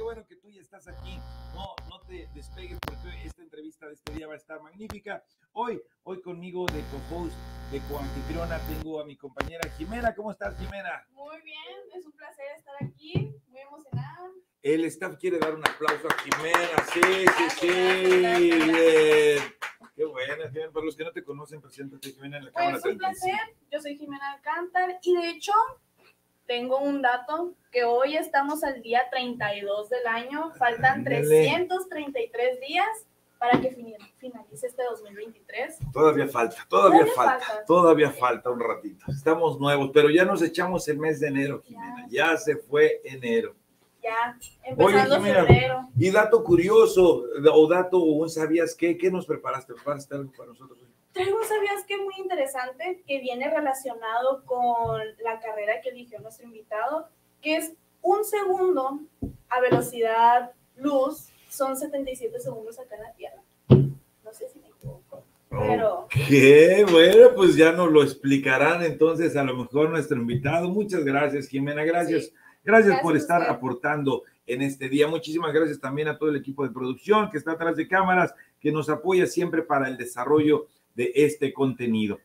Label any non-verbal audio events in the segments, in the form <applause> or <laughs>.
bueno que tú ya estás aquí. No, no te despegues porque esta entrevista de este día va a estar magnífica. Hoy, hoy conmigo de co-host, de coanfitriona, tengo a mi compañera Jimena. ¿Cómo estás, Jimena? Muy bien, es un placer estar aquí, muy emocionada. El staff quiere dar un aplauso a Jimena. Sí, sí, sí. Bien. Qué buena, bien. Para los que no te conocen, preséntate, Jimena, en la Pues cámara es un 35. placer, yo soy Jimena Alcántar y de hecho tengo un dato que hoy estamos al día 32 del año, faltan Ándale. 333 días para que finalice este 2023. Todavía falta, todavía Todavía falta, falta. todavía falta un ratito. Estamos nuevos, pero ya nos echamos el mes de enero, Jimena. Ya se fue enero. Ya empezando Jimena. febrero. Y dato curioso, o dato, un sabías qué, ¿qué nos preparaste? ¿Preparaste algo para nosotros? Traigo sabías que muy interesante que viene relacionado con la carrera que eligió nuestro invitado, que es un segundo a velocidad luz, son 77 segundos acá en la Tierra. No sé si me equivoco, pero Qué bueno, pues ya nos lo explicarán entonces a lo mejor nuestro invitado. Muchas gracias, Jimena, gracias. Sí. Gracias, Gracias por estar aportando en este día. Muchísimas gracias también a todo el equipo de producción que está atrás de cámaras, que nos apoya siempre para el desarrollo de este contenido.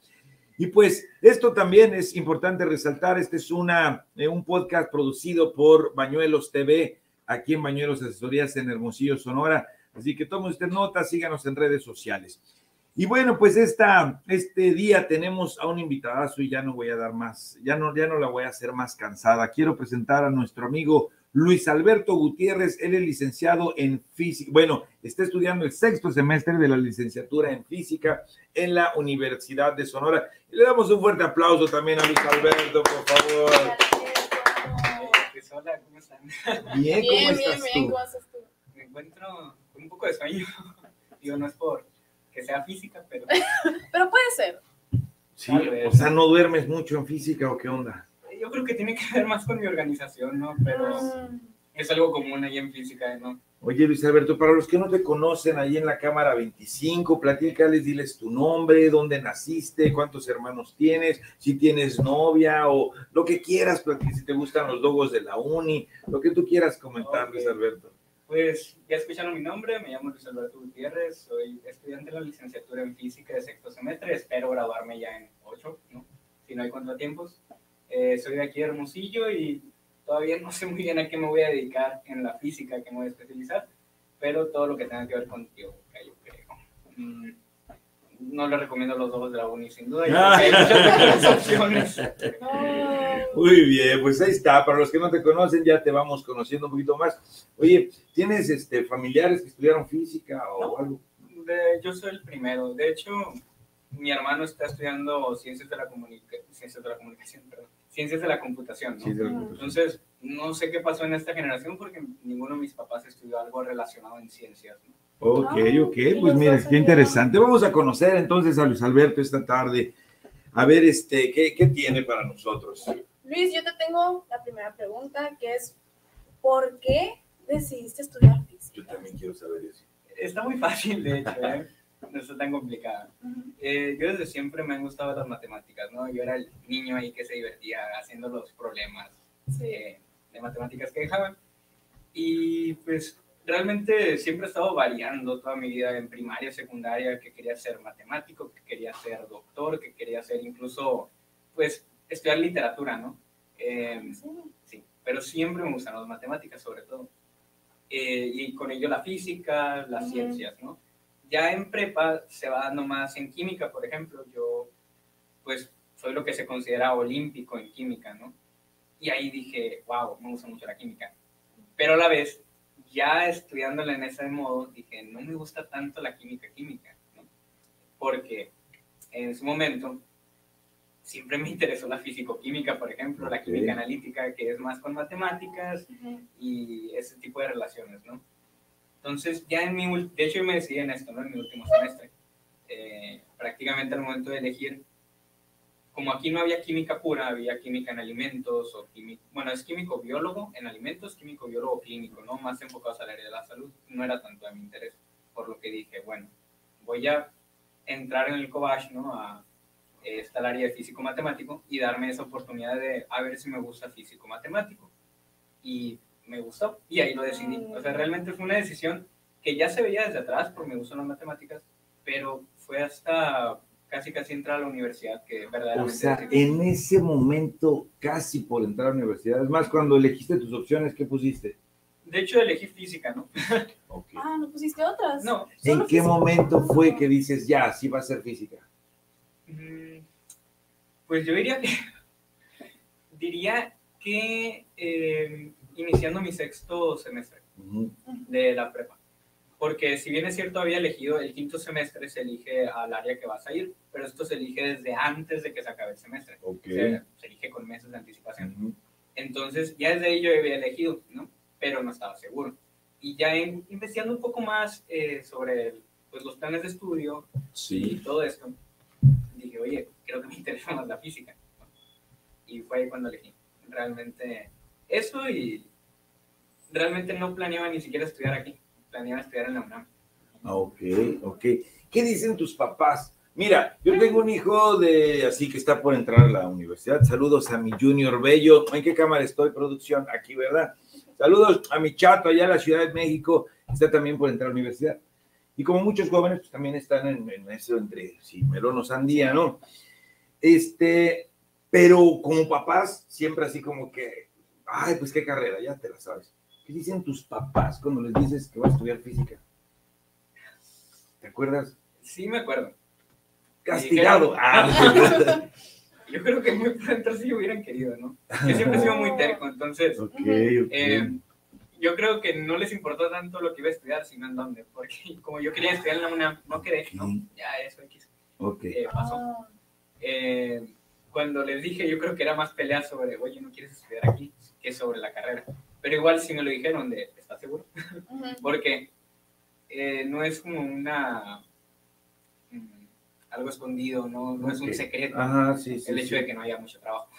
Y pues esto también es importante resaltar, este es una, eh, un podcast producido por Bañuelos TV, aquí en Bañuelos Asesorías en Hermosillo, Sonora. Así que tomen usted nota, síganos en redes sociales. Y bueno, pues esta, este día tenemos a un invitadazo y ya no voy a dar más, ya no, ya no la voy a hacer más cansada. Quiero presentar a nuestro amigo Luis Alberto Gutiérrez. Él es licenciado en física, bueno, está estudiando el sexto semestre de la licenciatura en física en la Universidad de Sonora. Y le damos un fuerte aplauso también a Luis Alberto, por favor. Pues hola, ¿cómo están? Bien, ¿cómo bien, bien, estás bien, tú? ¿cómo estás tú? Me encuentro con un poco de sueño. <laughs> Digo, no es por que sea física, pero <laughs> Pero puede ser. Sí, o sea, ¿no duermes mucho en física o qué onda? Yo creo que tiene que ver más con mi organización, ¿no? Pero Mm, es algo común ahí en física, ¿no? Oye, Luis Alberto, para los que no te conocen, ahí en la cámara 25, platícales, diles tu nombre, dónde naciste, cuántos hermanos tienes, si tienes novia o lo que quieras, si te gustan los logos de la uni, lo que tú quieras comentar. Luis Alberto. Pues ya escucharon mi nombre, me llamo Luis Alberto Gutiérrez, soy estudiante de la licenciatura en física de sexto semestre, espero graduarme ya en ocho, ¿no? Si no hay contratiempos. Eh, soy de aquí de Hermosillo y todavía no sé muy bien a qué me voy a dedicar en la física, que me voy a especializar, pero todo lo que tenga que ver con teórica, yo creo. Mm, no le recomiendo los ojos de la uni, sin duda, que hay muchas <laughs> opciones. no. Muy bien, pues ahí está, para los que no te conocen, ya te vamos conociendo un poquito más. Oye, ¿tienes este, familiares que estudiaron física o No. algo? De- yo soy el primero. De hecho, mi hermano está estudiando ciencias de la, comunica- ciencias de la comunicación, perdón, ciencias de la computación. ¿no? Sí, de la computación. Entonces, no sé qué pasó en esta generación porque ninguno de mis papás estudió algo relacionado en ciencias. ¿no? Ok, Ah, ok, pues mira, qué interesante. Vamos a conocer entonces a Luis Alberto esta tarde. A ver, este, ¿qué, qué tiene para nosotros? Luis, yo te tengo la primera pregunta, que es, ¿por qué decidiste estudiar Yo física? también quiero saber eso. Está muy fácil, de hecho, ¿eh? <laughs> no está tan complicada. Eh, yo desde siempre me han gustado las matemáticas, ¿no? Yo era el niño ahí que se divertía haciendo los problemas Sí. eh, de matemáticas que dejaban. Y pues realmente siempre he estado variando toda mi vida en primaria, secundaria, que quería ser matemático, que quería ser doctor, que quería ser incluso, pues, estudiar literatura, ¿no? Eh, Sí. sí, pero siempre me gustan las matemáticas sobre todo. Eh, y con ello la física, las Ujú. ciencias, ¿no? Ya en prepa se va dando más en química, por ejemplo, yo pues soy lo que se considera olímpico en química, ¿no? Y ahí dije, wow, me gusta mucho la química. Pero a la vez, ya estudiándola en ese modo, dije, no me gusta tanto la química química, ¿no? Porque en su momento siempre me interesó la físico-química, por ejemplo, la química analítica, que es más con matemáticas Ujú. y ese tipo de relaciones, ¿no? Entonces, ya en mi, de hecho yo me decidí en esto, ¿no? En mi último semestre. Eh, prácticamente al momento de elegir, como aquí no había química pura, había química en alimentos o químico, bueno, es químico biólogo en alimentos, químico biólogo clínico, ¿no? Más enfocados al área de la salud, no era tanto de mi interés, por lo que dije, bueno, voy a entrar en el COBASH, ¿no? A el área de físico-matemático y darme esa oportunidad de a ver si me gusta físico-matemático. Y me gustó y ahí lo decidí. O sea, realmente fue una decisión que ya se veía desde atrás porque me gustan las matemáticas, pero fue hasta casi casi entrar a la universidad que O verdaderamente... sea, decidí. en ese momento, casi por entrar a la universidad, es más, cuando elegiste tus opciones, ¿qué pusiste? De hecho, elegí física, ¿no? <laughs> Ah, ¿no pusiste otras? No, ¿En qué física. momento fue que dices, ya, sí va a ser física? Mm, Pues yo diría que <laughs> diría que eh, iniciando mi sexto semestre Ujú. de la prepa. Porque si bien es cierto, había elegido el quinto semestre, se elige al área que vas a ir, pero esto se elige desde antes de que se acabe el semestre. Ok. O sea, se elige con meses de anticipación. Ujú. Entonces, ya desde ahí yo había elegido, ¿no? Pero no estaba seguro. Y ya en- investigando un poco más eh, sobre el- pues, los planes de estudio y Sí. todo esto, dije, oye, creo que me <laughs> interesa más la física. ¿no? Y fue ahí cuando elegí. Realmente eso y realmente no planeaba ni siquiera estudiar aquí. Planeaba estudiar en la UNAM. Ah, Ok, ok. ¿Qué dicen tus papás? Mira, yo tengo un hijo de así que está por entrar a la universidad. Saludos a mi Junior Bello. ¿En qué cámara estoy? Producción, aquí, ¿verdad? Saludos a mi chato allá en la Ciudad de México. Está también por entrar a la universidad. Y como muchos jóvenes, pues también están en, en eso entre sí, melón o sandía, ¿no? Este, pero como papás, siempre así como que, ay, pues qué carrera, ya te la sabes. ¿Qué dicen tus papás cuando les dices que vas a estudiar física? ¿Te acuerdas? Sí, me acuerdo. Castigado. Ah, <laughs> Yo creo que muy pronto sí hubieran querido, ¿no? Yo siempre he sido muy terco, entonces ok, ok. Eh, yo creo que no les importó tanto lo que iba a estudiar, sino en dónde. Porque <laughs> como yo quería estudiar en la UNAM, no quedé, ¿no? Ya, eso X. ok. Eh, pasó. Ah, Eh, cuando les dije, yo creo que era más pelea sobre, oye, no quieres estudiar aquí, que sobre la carrera. Pero igual sí me lo dijeron de, ¿estás seguro? <laughs> Porque eh, no es como una... mm, algo escondido, no, no es un Ok. secreto Ajá, sí, sí. el hecho sí. de que no haya mucho trabajo.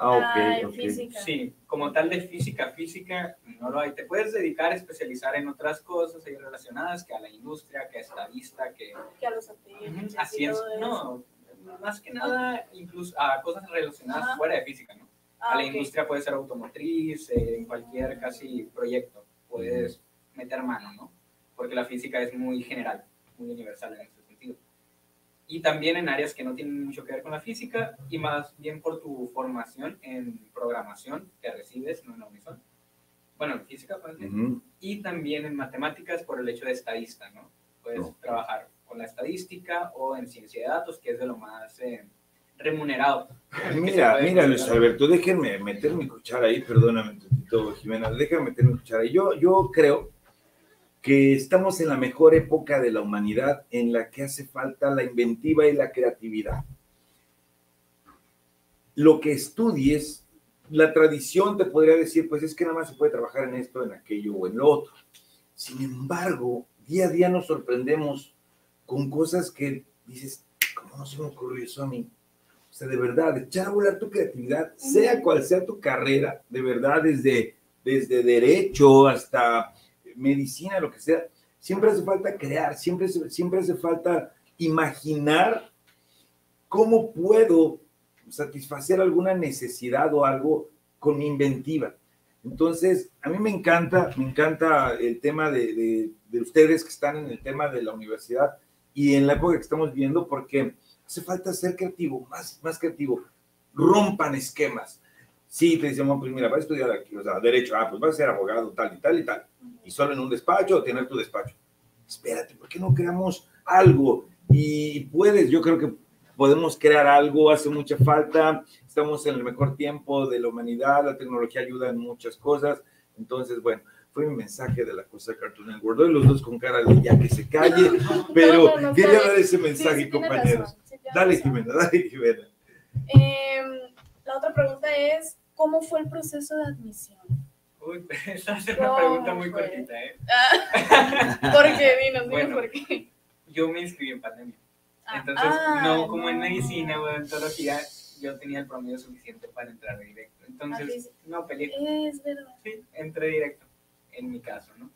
Ah, ok, ok. física. Sí, como tal de física, física, no lo hay. Te puedes dedicar a especializar en otras cosas ahí relacionadas, que a la industria, que a estadista, que Que a los satélites a y ciencia. todo eso. No, más que nada, incluso a cosas relacionadas Ajá. fuera de física, ¿no? Ah, a la ok. industria puede ser automotriz, eh, en cualquier casi proyecto puedes meter mano, ¿no? Porque la física es muy general, muy universal en ese sentido. Y también en áreas que no tienen mucho que ver con la física y más bien por tu formación en programación que recibes, no en la Unison. Bueno, en física, pues, Ujú. y también en matemáticas por el hecho de estadista, ¿no? Puedes Ok. trabajar con la estadística o en ciencia de datos, que es de lo más eh, remunerado. Mira, mira, Luis. Alberto, déjenme meter mi cuchara ahí, perdóname un Jimena, déjenme meter mi cuchara ahí. Yo, yo creo que estamos en la mejor época de la humanidad en la que hace falta la inventiva y la creatividad. Lo que estudies, la tradición te podría decir, pues es que nada más se puede trabajar en esto, en aquello o en lo otro. Sin embargo, día a día nos sorprendemos con cosas que dices, ¿cómo no se me ocurrió eso a mí? O sea, de verdad, echar a volar tu creatividad, sea cual sea tu carrera, de verdad, desde, desde derecho hasta medicina, lo que sea, siempre hace falta crear, siempre, siempre hace falta imaginar cómo puedo satisfacer alguna necesidad o algo con mi inventiva. Entonces, a mí me encanta, me encanta el tema de, de, de ustedes que están en el tema de la universidad y en la época que estamos viendo, porque hace falta ser creativo, más, más creativo. Rompan esquemas. Sí, te decimos, pues mira, vas a estudiar aquí, o sea, derecho, ah, pues vas a ser abogado, tal y tal y tal. Y solo en un despacho o tener tu despacho. Espérate, ¿por qué no creamos algo? Y puedes, yo creo que podemos crear algo, hace mucha falta, estamos en el mejor tiempo de la humanidad, la tecnología ayuda en muchas cosas. Entonces, bueno, fue mi mensaje de la cosa Cartoon Network. Doy los dos con cara de ya que se calle, <laughs> pero No, no, no, quería dar ese mensaje, sí compañeros. Dale. Jimena, dale, Jimena. Em, la otra pregunta es, ¿cómo fue el proceso de admisión? Uy, <laughs> esa es una ¿Cómo pregunta muy fue? cortita, ¿eh? <laughs> ¿Por qué? Dinos, dinos Bueno. por qué. Yo me inscribí en pandemia. Ah, Entonces, ah, no como en medicina o odontología, yo tenía el promedio suficiente para entrar directo. Ah, Entonces, sí. no peleé. Es verdad. Sí, entré directo, en mi caso, ¿no?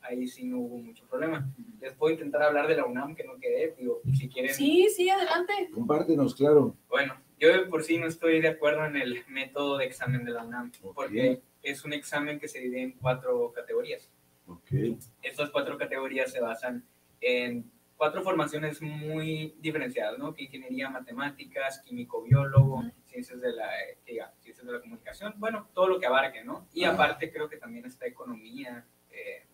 Ahí sí no hubo mucho problema. Les puedo intentar hablar de la UNAM, que no quedé, digo, si quieren. Sí, sí, adelante. Compártenos, claro. Bueno, yo de por sí no estoy de acuerdo en el método de examen de la UNAM, porque es un examen que se divide en cuatro categorías. Ok. Estas cuatro categorías se basan en cuatro formaciones muy diferenciadas, ¿no? Que ingeniería, matemáticas, químico, biólogo, ciencias de la, eh, ciencias de la comunicación, bueno, todo lo que abarque, ¿no? Y Ajá. aparte creo que también está economía, eh,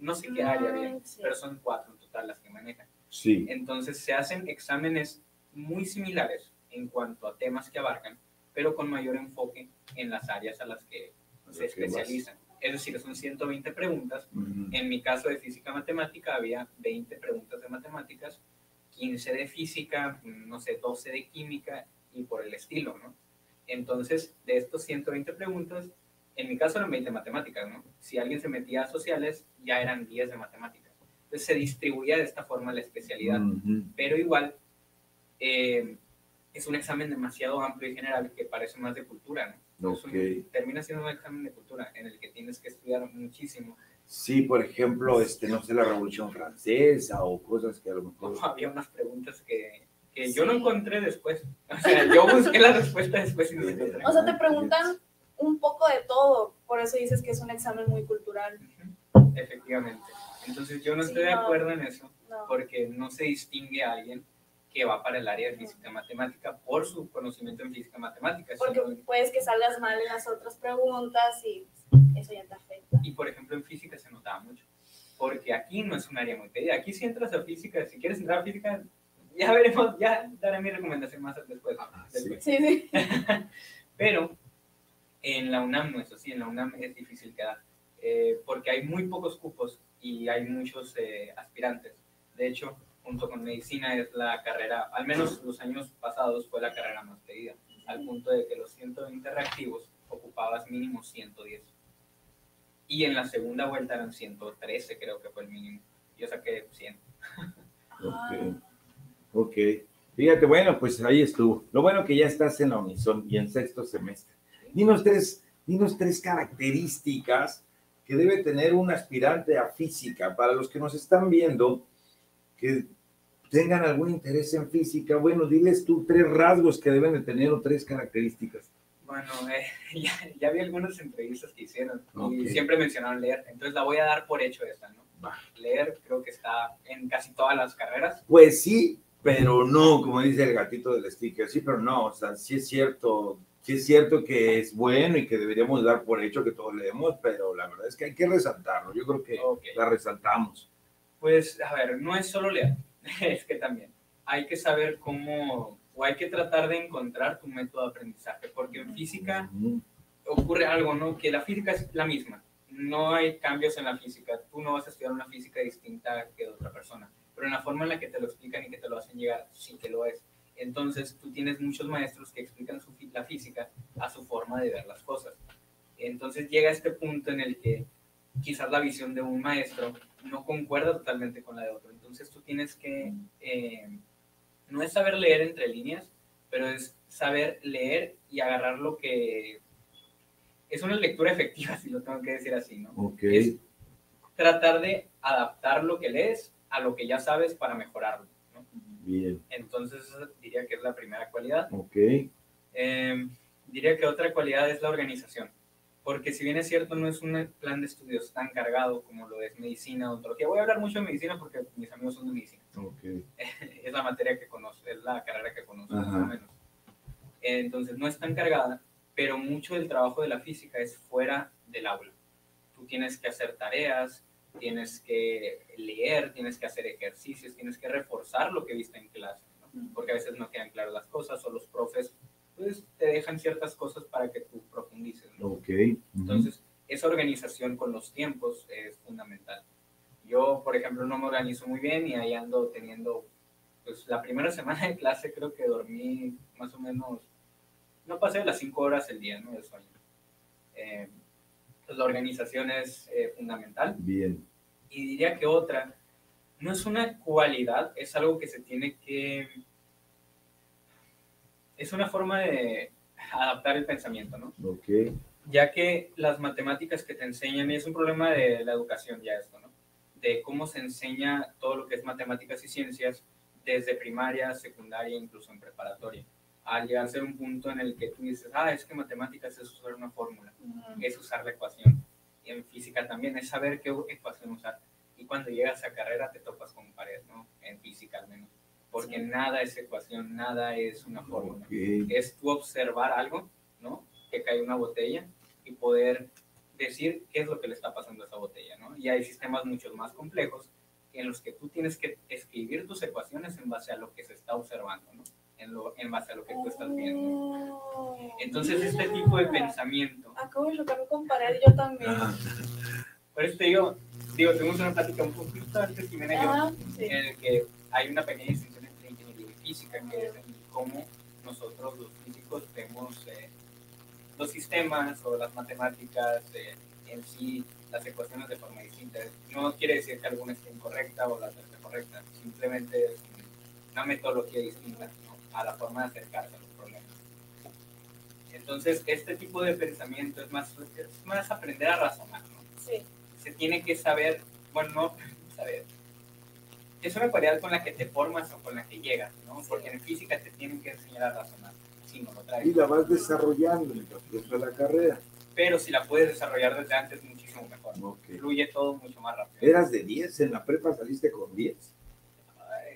no sé qué área bien, sí. pero son cuatro en total las que manejan. Sí. Entonces se hacen exámenes muy similares en cuanto a temas que abarcan, pero con mayor enfoque en las áreas a las que A se que especializan. Es decir, son 120 preguntas. Ujú. En mi caso de física matemática había 20 preguntas de matemáticas, 15 de física, no sé, 12 de química y por el estilo, ¿no? Entonces, de estos 120 preguntas, en mi caso eran 20 matemáticas, ¿no? Si alguien se metía a sociales, ya eran 10 de matemáticas. Entonces se distribuía de esta forma la especialidad Ujú. pero igual eh, es un examen demasiado amplio y general que parece más de cultura, ¿no? Es un- termina siendo un examen de cultura en el que tienes que estudiar muchísimo. Sí, por ejemplo, este, no sé, la Revolución Francesa o cosas que a lo mejor... <laughs> Había unas preguntas que, que yo no encontré después. O sea, yo busqué la respuesta después y no la encontré. O sea, te preguntan un poco de todo, por eso dices que es un examen muy cultural. Efectivamente. Entonces yo no Sí, estoy de no. acuerdo en eso No. porque no se distingue a alguien que va para el área de física matemática por su conocimiento en física matemática. Porque sino- puedes que salgas mal en las otras preguntas y eso ya te afecta. Y por ejemplo en física se notaba mucho, porque aquí no es un área muy pedida. Aquí si entras a física, si quieres entrar a física, ya veremos, ya daré mi recomendación más después. Ah, después. Sí, sí. <laughs> Pero en la UNAM no es así, en la UNAM es difícil quedar, eh, porque hay muy pocos cupos y hay muchos eh, aspirantes. De hecho, junto con medicina es la carrera, al menos los años pasados fue la carrera más pedida, al punto de que los 120 reactivos ocupabas mínimo 110. Y en la segunda vuelta eran 113, creo que fue el mínimo. Yo saqué 100. Ok. Ok. Fíjate, bueno, pues ahí estuvo. Lo bueno que ya estás en la Unison y en sexto semestre. Dinos tres, dinos tres características que debe tener un aspirante a física. Para los que nos están viendo, que tengan algún interés en física, bueno, diles tú tres rasgos que deben de tener o tres características. Bueno, eh, <laughs> ya, ya vi algunas entrevistas que hicieron y Ok. siempre mencionaron leer, entonces la voy a dar por hecho esta, ¿no? Va. Leer creo que está en casi todas las carreras. Pues sí, pero no, como dice el gatito del sticker, sí, pero no, o sea, sí es cierto, sí es cierto que es bueno y que deberíamos dar por hecho que todos leemos, pero la verdad es que hay que resaltarlo, yo creo que Ok. la resaltamos. Pues, a ver, no es solo leer, <laughs> es que también hay que saber cómo, o hay que tratar de encontrar tu método de aprendizaje, porque en física ocurre algo, ¿no? Que la física es la misma, no hay cambios en la física, tú no vas a estudiar una física distinta que otra persona, pero en la forma en la que te lo explican y que te lo hacen llegar, sí que lo es. Entonces, tú tienes muchos maestros que explican su, la física a su forma de ver las cosas. Entonces llega este punto en el que quizás la visión de un maestro no concuerda totalmente con la de otro. Entonces tú tienes que, eh, no es saber leer entre líneas, pero es saber leer y agarrar lo que... Es una lectura efectiva, <laughs> si lo tengo que decir así, ¿no? Es tratar de adaptar lo que lees a lo que ya sabes para mejorarlo, ¿no? bien, Entonces diría que es la primera cualidad. ok, Eh, diría que otra cualidad es la organización, porque si bien es cierto, no es un plan de estudios tan cargado como lo es medicina, odontología. Voy a hablar mucho de medicina porque mis amigos son de medicina. ok, <laughs> Es la materia que conozco, es la carrera que conozco, Ajá. más o menos. Entonces, no es tan cargada, pero mucho del trabajo de la física es fuera del aula. Tú tienes que hacer tareas, tienes que leer, tienes que hacer ejercicios, tienes que reforzar lo que viste en clase, ¿no? porque a veces no quedan claras las cosas o los profes pues, te dejan ciertas cosas para que tú profundices. ¿no? ok. ujú. Entonces, esa organización con los tiempos es fundamental. Yo, por ejemplo, no me organizo muy bien y ahí ando teniendo, pues la primera <laughs> semana de clase creo que dormí más o menos, no pasé de las cinco horas el día, ¿no? De sueño. Eh, pues la organización es eh, fundamental. bien, Y diría que otra, no es una cualidad, es algo que se tiene que... Es una forma de adaptar el pensamiento, ¿no? ok, ya que las matemáticas que te enseñan, y es un problema de la educación ya esto, ¿no? De cómo se enseña todo lo que es matemáticas y ciencias desde primaria, secundaria, incluso en preparatoria. A llegar a ser un punto en el que tú dices, ah, es que matemáticas es usar una fórmula, es usar la ecuación. Y en física también es saber qué ecuación usar. Y cuando llegas a carrera te topas con pared, ¿no? En física al menos. Porque Sí. nada es ecuación, nada es una fórmula. Es tú observar algo, ¿no? Que cae una botella y poder decir qué es lo que le está pasando a esa botella, ¿no? Y hay sistemas mucho más complejos en los que tú tienes que escribir tus ecuaciones en base a lo que se está observando, ¿no? En, lo, en base a lo que tú estás viendo. Entonces, este tipo de pensamiento, Acabo de con pared, yo también. Por eso te digo, digo, tuvimos una plática un poquito antes, Jimena y yo, sí. en el que hay una pequeña distinción entre ingeniería y física, que es en cómo nosotros los físicos vemos eh, los sistemas o las matemáticas eh, en sí, las ecuaciones de forma distinta. No quiere decir que alguna esté incorrecta o la otra esté correcta, simplemente es una metodología distinta. A la forma de acercarse a los problemas. Entonces, este tipo de pensamiento es más, es más aprender a razonar, ¿no? Sí. se tiene que saber, bueno, no <laughs> saber, es una cualidad con la que te formas o con la que llegas, ¿no? Porque en física te tienen que enseñar a razonar, si no lo Y traes. la vas desarrollando en el proceso de la carrera. Pero si la puedes desarrollar desde antes, muchísimo mejor. Ok. Fluye todo mucho más rápido. ¿Eras de 10? ¿En la prepa saliste con 10?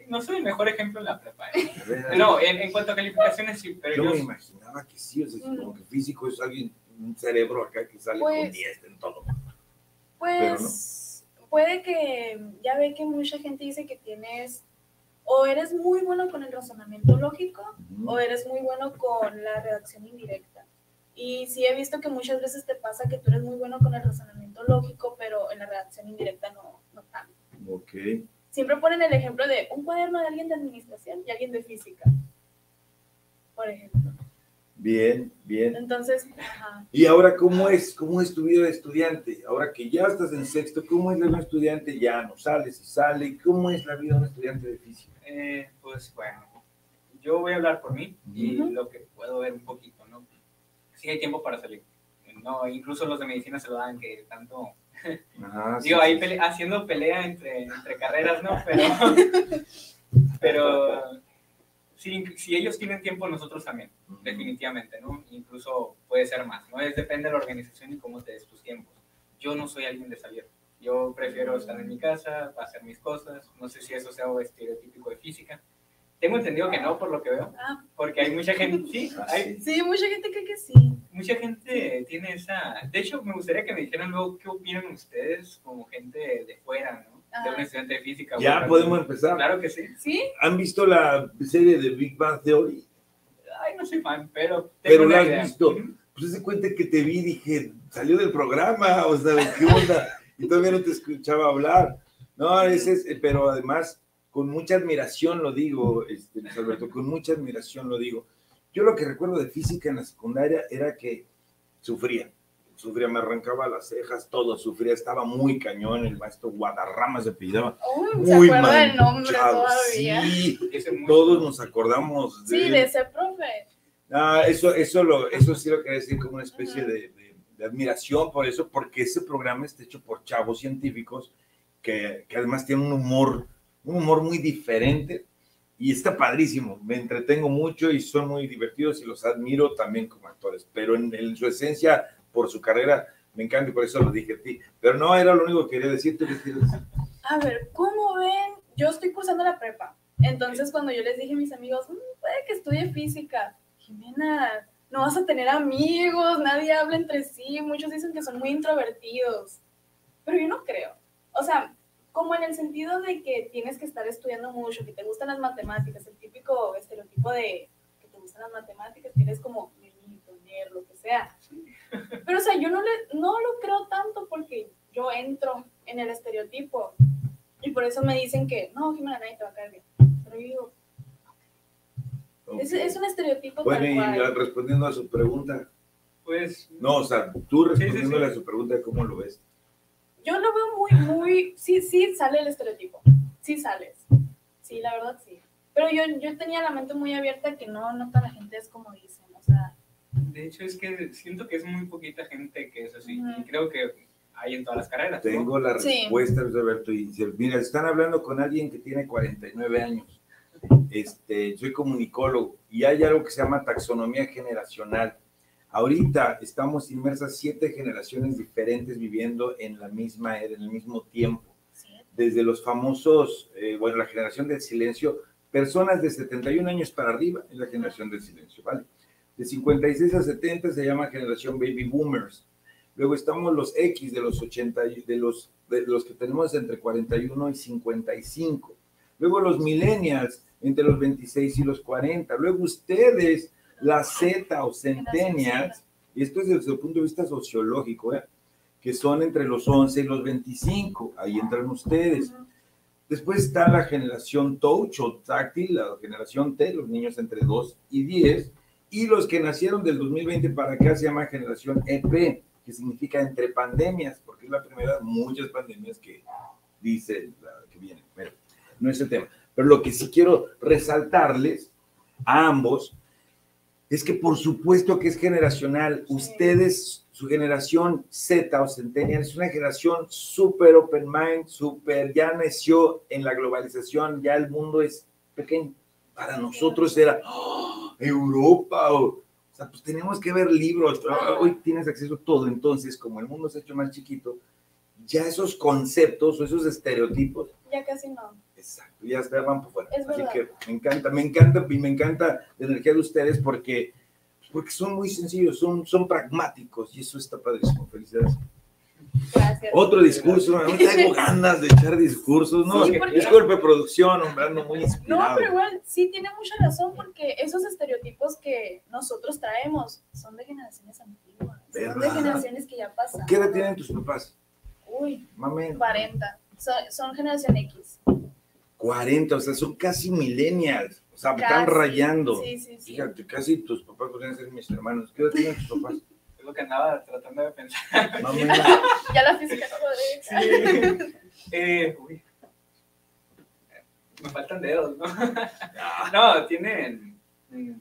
No soy el mejor ejemplo en la prepa. ¿eh? <laughs> Ver, No, en, en cuanto a calificaciones sí, pero yo yo, me imaginaba que sí, o sea, Mm. como que físico es alguien, un cerebro acá que sale con Pues- 10 en todo. Pues puede que, ya ve que mucha gente dice que tienes, o eres muy bueno con el razonamiento lógico, o eres muy bueno con la redacción indirecta. Y sí he visto que muchas veces te pasa que tú eres muy bueno con el razonamiento lógico, pero en la redacción indirecta no, no tanto. Ok. Siempre ponen el ejemplo de un cuaderno de alguien de administración y alguien de física, por ejemplo. Bien, bien. Entonces, ajá. Y ahora, ¿cómo es? ¿Cómo es tu vida de estudiante? Ahora que ya estás en sexto, ¿cómo es la vida de un estudiante? Ya no sales y sale. ¿Cómo es la vida de un estudiante de física? eh, pues bueno, yo voy a hablar por mí y lo que puedo ver un poquito, ¿no? Sí hay tiempo para salir. No, incluso los de medicina se lo dan que tanto Ajá, sí, Digo, ahí sí, pele- haciendo pelea entre, entre carreras, ¿no? Pero, <laughs> pero si, si ellos tienen tiempo, nosotros también, definitivamente, ¿no? Incluso puede ser más, ¿no? Es depende de la organización y cómo te des tus tiempos. Yo no soy alguien de salir. Yo prefiero estar en mi casa, hacer mis cosas. No sé si eso sea algo estereotípico de física. Tengo entendido que no, por lo que veo, Ah, porque hay mucha gente, sí, Ah, hay, sí, mucha gente cree que sí. mucha gente tiene esa... De hecho, me gustaría que me dijeran luego qué opinan ustedes como gente de fuera, ¿no? De un Ajá. estudiante de física. Ya bueno, podemos empezar. Claro que sí. ¿Sí? ¿Han visto la serie de Big Bang Theory? Ay, no soy fan, pero... tengo Pero la has idea. visto. Pues se cuenta que te vi y dije, salió del programa, o sea, ¿qué onda? Y todavía no te escuchaba hablar. No, ese es, pero además, con mucha admiración lo digo, este, Luis Alberto, con mucha admiración lo digo. Yo lo que recuerdo de física en la secundaria era que sufría, sufría, me arrancaba las cejas, todo, sufría, estaba muy cañón, el maestro Guadarrama se apellidaba, Uy, se muy acuerda del nombre manchado, todavía. Sí, sí, muy- todos nos acordamos de él. de ese profe. Ah, eso, eso, lo, eso sí lo quería decir como una especie de- de admiración por eso, porque ese programa está hecho por chavos científicos que, que además tienen un humor, un humor muy diferente y está padrísimo. Me entretengo mucho y son muy divertidos y los admiro también como actores, pero en, en su esencia, por su carrera, me encanta y por eso lo dije a ti. Pero no era lo único que quería decirte. ¿qué quieres decir? A ver, ¿cómo ven? Yo estoy cursando la prepa. Entonces, cuando yo les dije a mis amigos, "Mm, puede que estudie física, Jimena, no vas a tener amigos, nadie habla entre sí, muchos dicen que son muy introvertidos. Pero yo no creo. O sea, como en el sentido de que tienes que estar estudiando mucho, que te gustan las matemáticas, el típico estereotipo de que te gustan las matemáticas, que eres como nenito, nerd, lo que sea. <laughs> Pero, o sea, yo no, le, no lo creo tanto porque yo entro en el estereotipo. Y por eso me dicen que, no, Jimena, nadie te va a caer bien. Pero yo digo, es, un estereotipo Bueno, tal y cual. respondiendo a su pregunta, Pues, no, o sea, tú Sí, sí, respondiéndole sí. a su pregunta, ¿cómo lo ves? Yo lo veo muy, muy, sí, sí sale el estereotipo. Sí sales. Sí, la verdad sí. Pero yo, yo tenía la mente muy abierta que no, no toda la gente es como dicen. O sea, de hecho, es que siento que es muy poquita gente que es así. Ujú. Y creo que hay en todas las carreras. ¿no? Tengo la Sí. respuesta, Luis Alberto. Y dice, mira, están hablando con alguien que tiene 49 años. este, soy comunicólogo y hay algo que se llama taxonomía generacional. Ahorita estamos inmersas siete generaciones diferentes viviendo en la misma era, en el mismo tiempo. Desde los famosos, eh, bueno, la generación del silencio, personas de 71 años para arriba es la generación del silencio, ¿vale? De 56 a 70 se llama generación baby boomers. Luego estamos los X de los 80, de los, de los que tenemos entre 41 y 55. Luego los millennials entre los 26 y los 40. Luego ustedes, la Z o centennials, y esto es desde el punto de vista sociológico, ¿eh? que son entre los 11 y los 25. Ahí entran ustedes. Después está la generación touch o táctil, la generación T, los niños entre 2 y 10 y los que nacieron del 2020 para acá se llama generación EP, que significa entre pandemias, porque es la primera de muchas pandemias que dice que viene. Pero no es el tema. Pero lo que sí quiero resaltarles a ambos es que por supuesto que es generacional. Ustedes, su generación Z o Centennial, es una generación súper open mind, súper, ya nació en la globalización, ya el mundo es pequeño. Para nosotros era, ¡oh! Europa, o, sea, pues tenemos que ver libros, hoy tienes acceso a todo, entonces como el mundo se ha hecho más chiquito, ya esos conceptos o esos estereotipos. Ya casi no. Exacto, ya van por fuera. Así que me encanta, me encanta y me encanta la energía de ustedes porque, porque son muy sencillos, son, son pragmáticos y eso está padrísimo. Felicidades. Gracias. Otro discurso, no <laughs> tengo ganas de echar discursos, ¿no? Sí, porque... Disculpe, producción, hombre, ando muy inspirado. No, pero igual, sí tiene mucha razón, porque esos estereotipos que nosotros traemos son de generaciones antiguas, son de generaciones que ya pasan. ¿Qué edad tienen tus papás? Uy, Mame. 40, son, son generación X. 40, o sea, son casi millennials. O sea, están rayando. Sí, sí, sí. Fíjate, casi tus papás podrían ser mis hermanos. ¿Qué edad tienen tus papás? <laughs> lo que andaba tratando de pensar. <laughs> ya la física no lo sí. <laughs> eh, uy. Me faltan dedos, ¿no? no, tienen. Mm,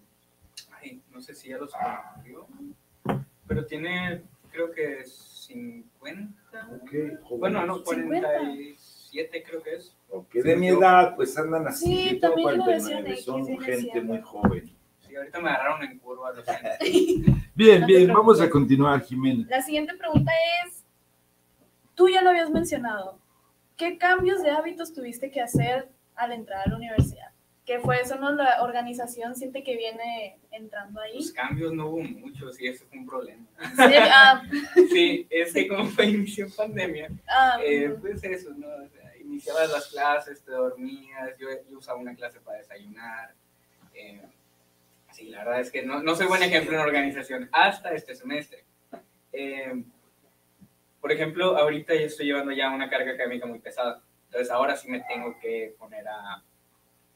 ay, no sé si ya los cambió. Pero tiene, creo que 50. Okay, bueno, no, 47 creo que es. Ok, de mi edad, pues andan así. Sí, también 49, son gente muy joven. Sí, ahorita me agarraron en curva. Lo <laughs> Bien, bien, vamos a continuar, Jimena. La siguiente pregunta es, tú ya lo habías mencionado, ¿qué cambios de hábitos tuviste que hacer al entrar a la universidad? ¿Qué fue eso? ¿No? La organización siente que viene entrando ahí. Los cambios no hubo muchos y eso fue un problema. Sí, ah. <laughs> sí es que como fue inicio pandemia, ah, eh, pues eso, ¿no? iniciabas las clases, te dormías, yo, yo usaba una clase para desayunar. Eh, Sí, la verdad es que no, no soy buen ejemplo en organización hasta este semestre. Eh, por ejemplo, ahorita yo estoy llevando ya una carga académica muy pesada. Entonces ahora sí me tengo que poner a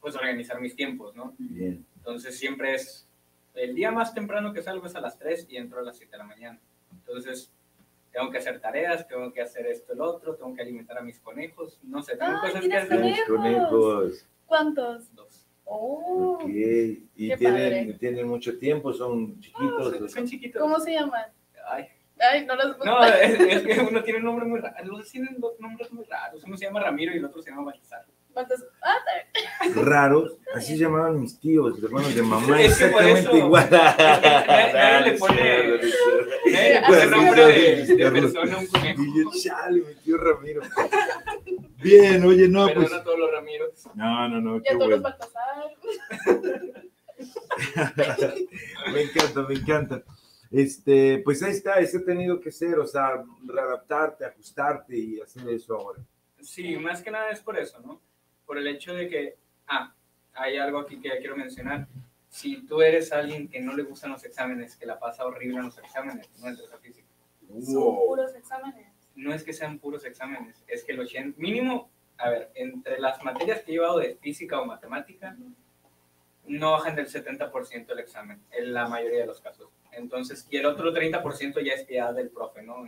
pues, organizar mis tiempos, ¿no? Bien. Entonces siempre es el día más temprano que salgo es a las 3 y entro a las 7 de la mañana. Entonces tengo que hacer tareas, tengo que hacer esto, el otro, tengo que alimentar a mis conejos, no sé, tengo cosas que hacer. Conejos. ¿Cuántos? Dos. Oh, okay. Y tienen, tienen, mucho tiempo, son chiquitos. son, chiquitos. ¿Cómo se llaman? Ay. Ay, no los No, es, es, que uno tiene un nombre muy raro. Los tienen dos nombres muy raros. Uno se llama Ramiro y el otro se llama Baltasar. Ah, Raros, así se llamaban mis tíos, los hermanos de mamá, exactamente igual. <laughs> Nadie le pone, <laughs> nadie nombre de, de persona un conejo. Y yo, chale, mi tío Ramiro. Bien, oye, no, Perdona pues. a todos los Ramiros. No, no, no. Y a todos los Baltasar. <laughs> me encanta, me encanta. Este, pues ahí está, ese ha tenido que ser, o sea, readaptarte, ajustarte y hacer eso ahora. Sí, más que nada es por eso, ¿no? Por el hecho de que, ah, hay algo aquí que ya quiero mencionar. Si tú eres alguien que no le gustan los exámenes, que la pasa horrible en los exámenes, no entras a física. Son puros exámenes. No es que sean puros exámenes, es que el 80, mínimo, a ver, entre las materias que he llevado de física o matemática, no bajan del 70% el examen, en la mayoría de los casos. Entonces, y el otro 30% ya es piedad del profe, ¿no?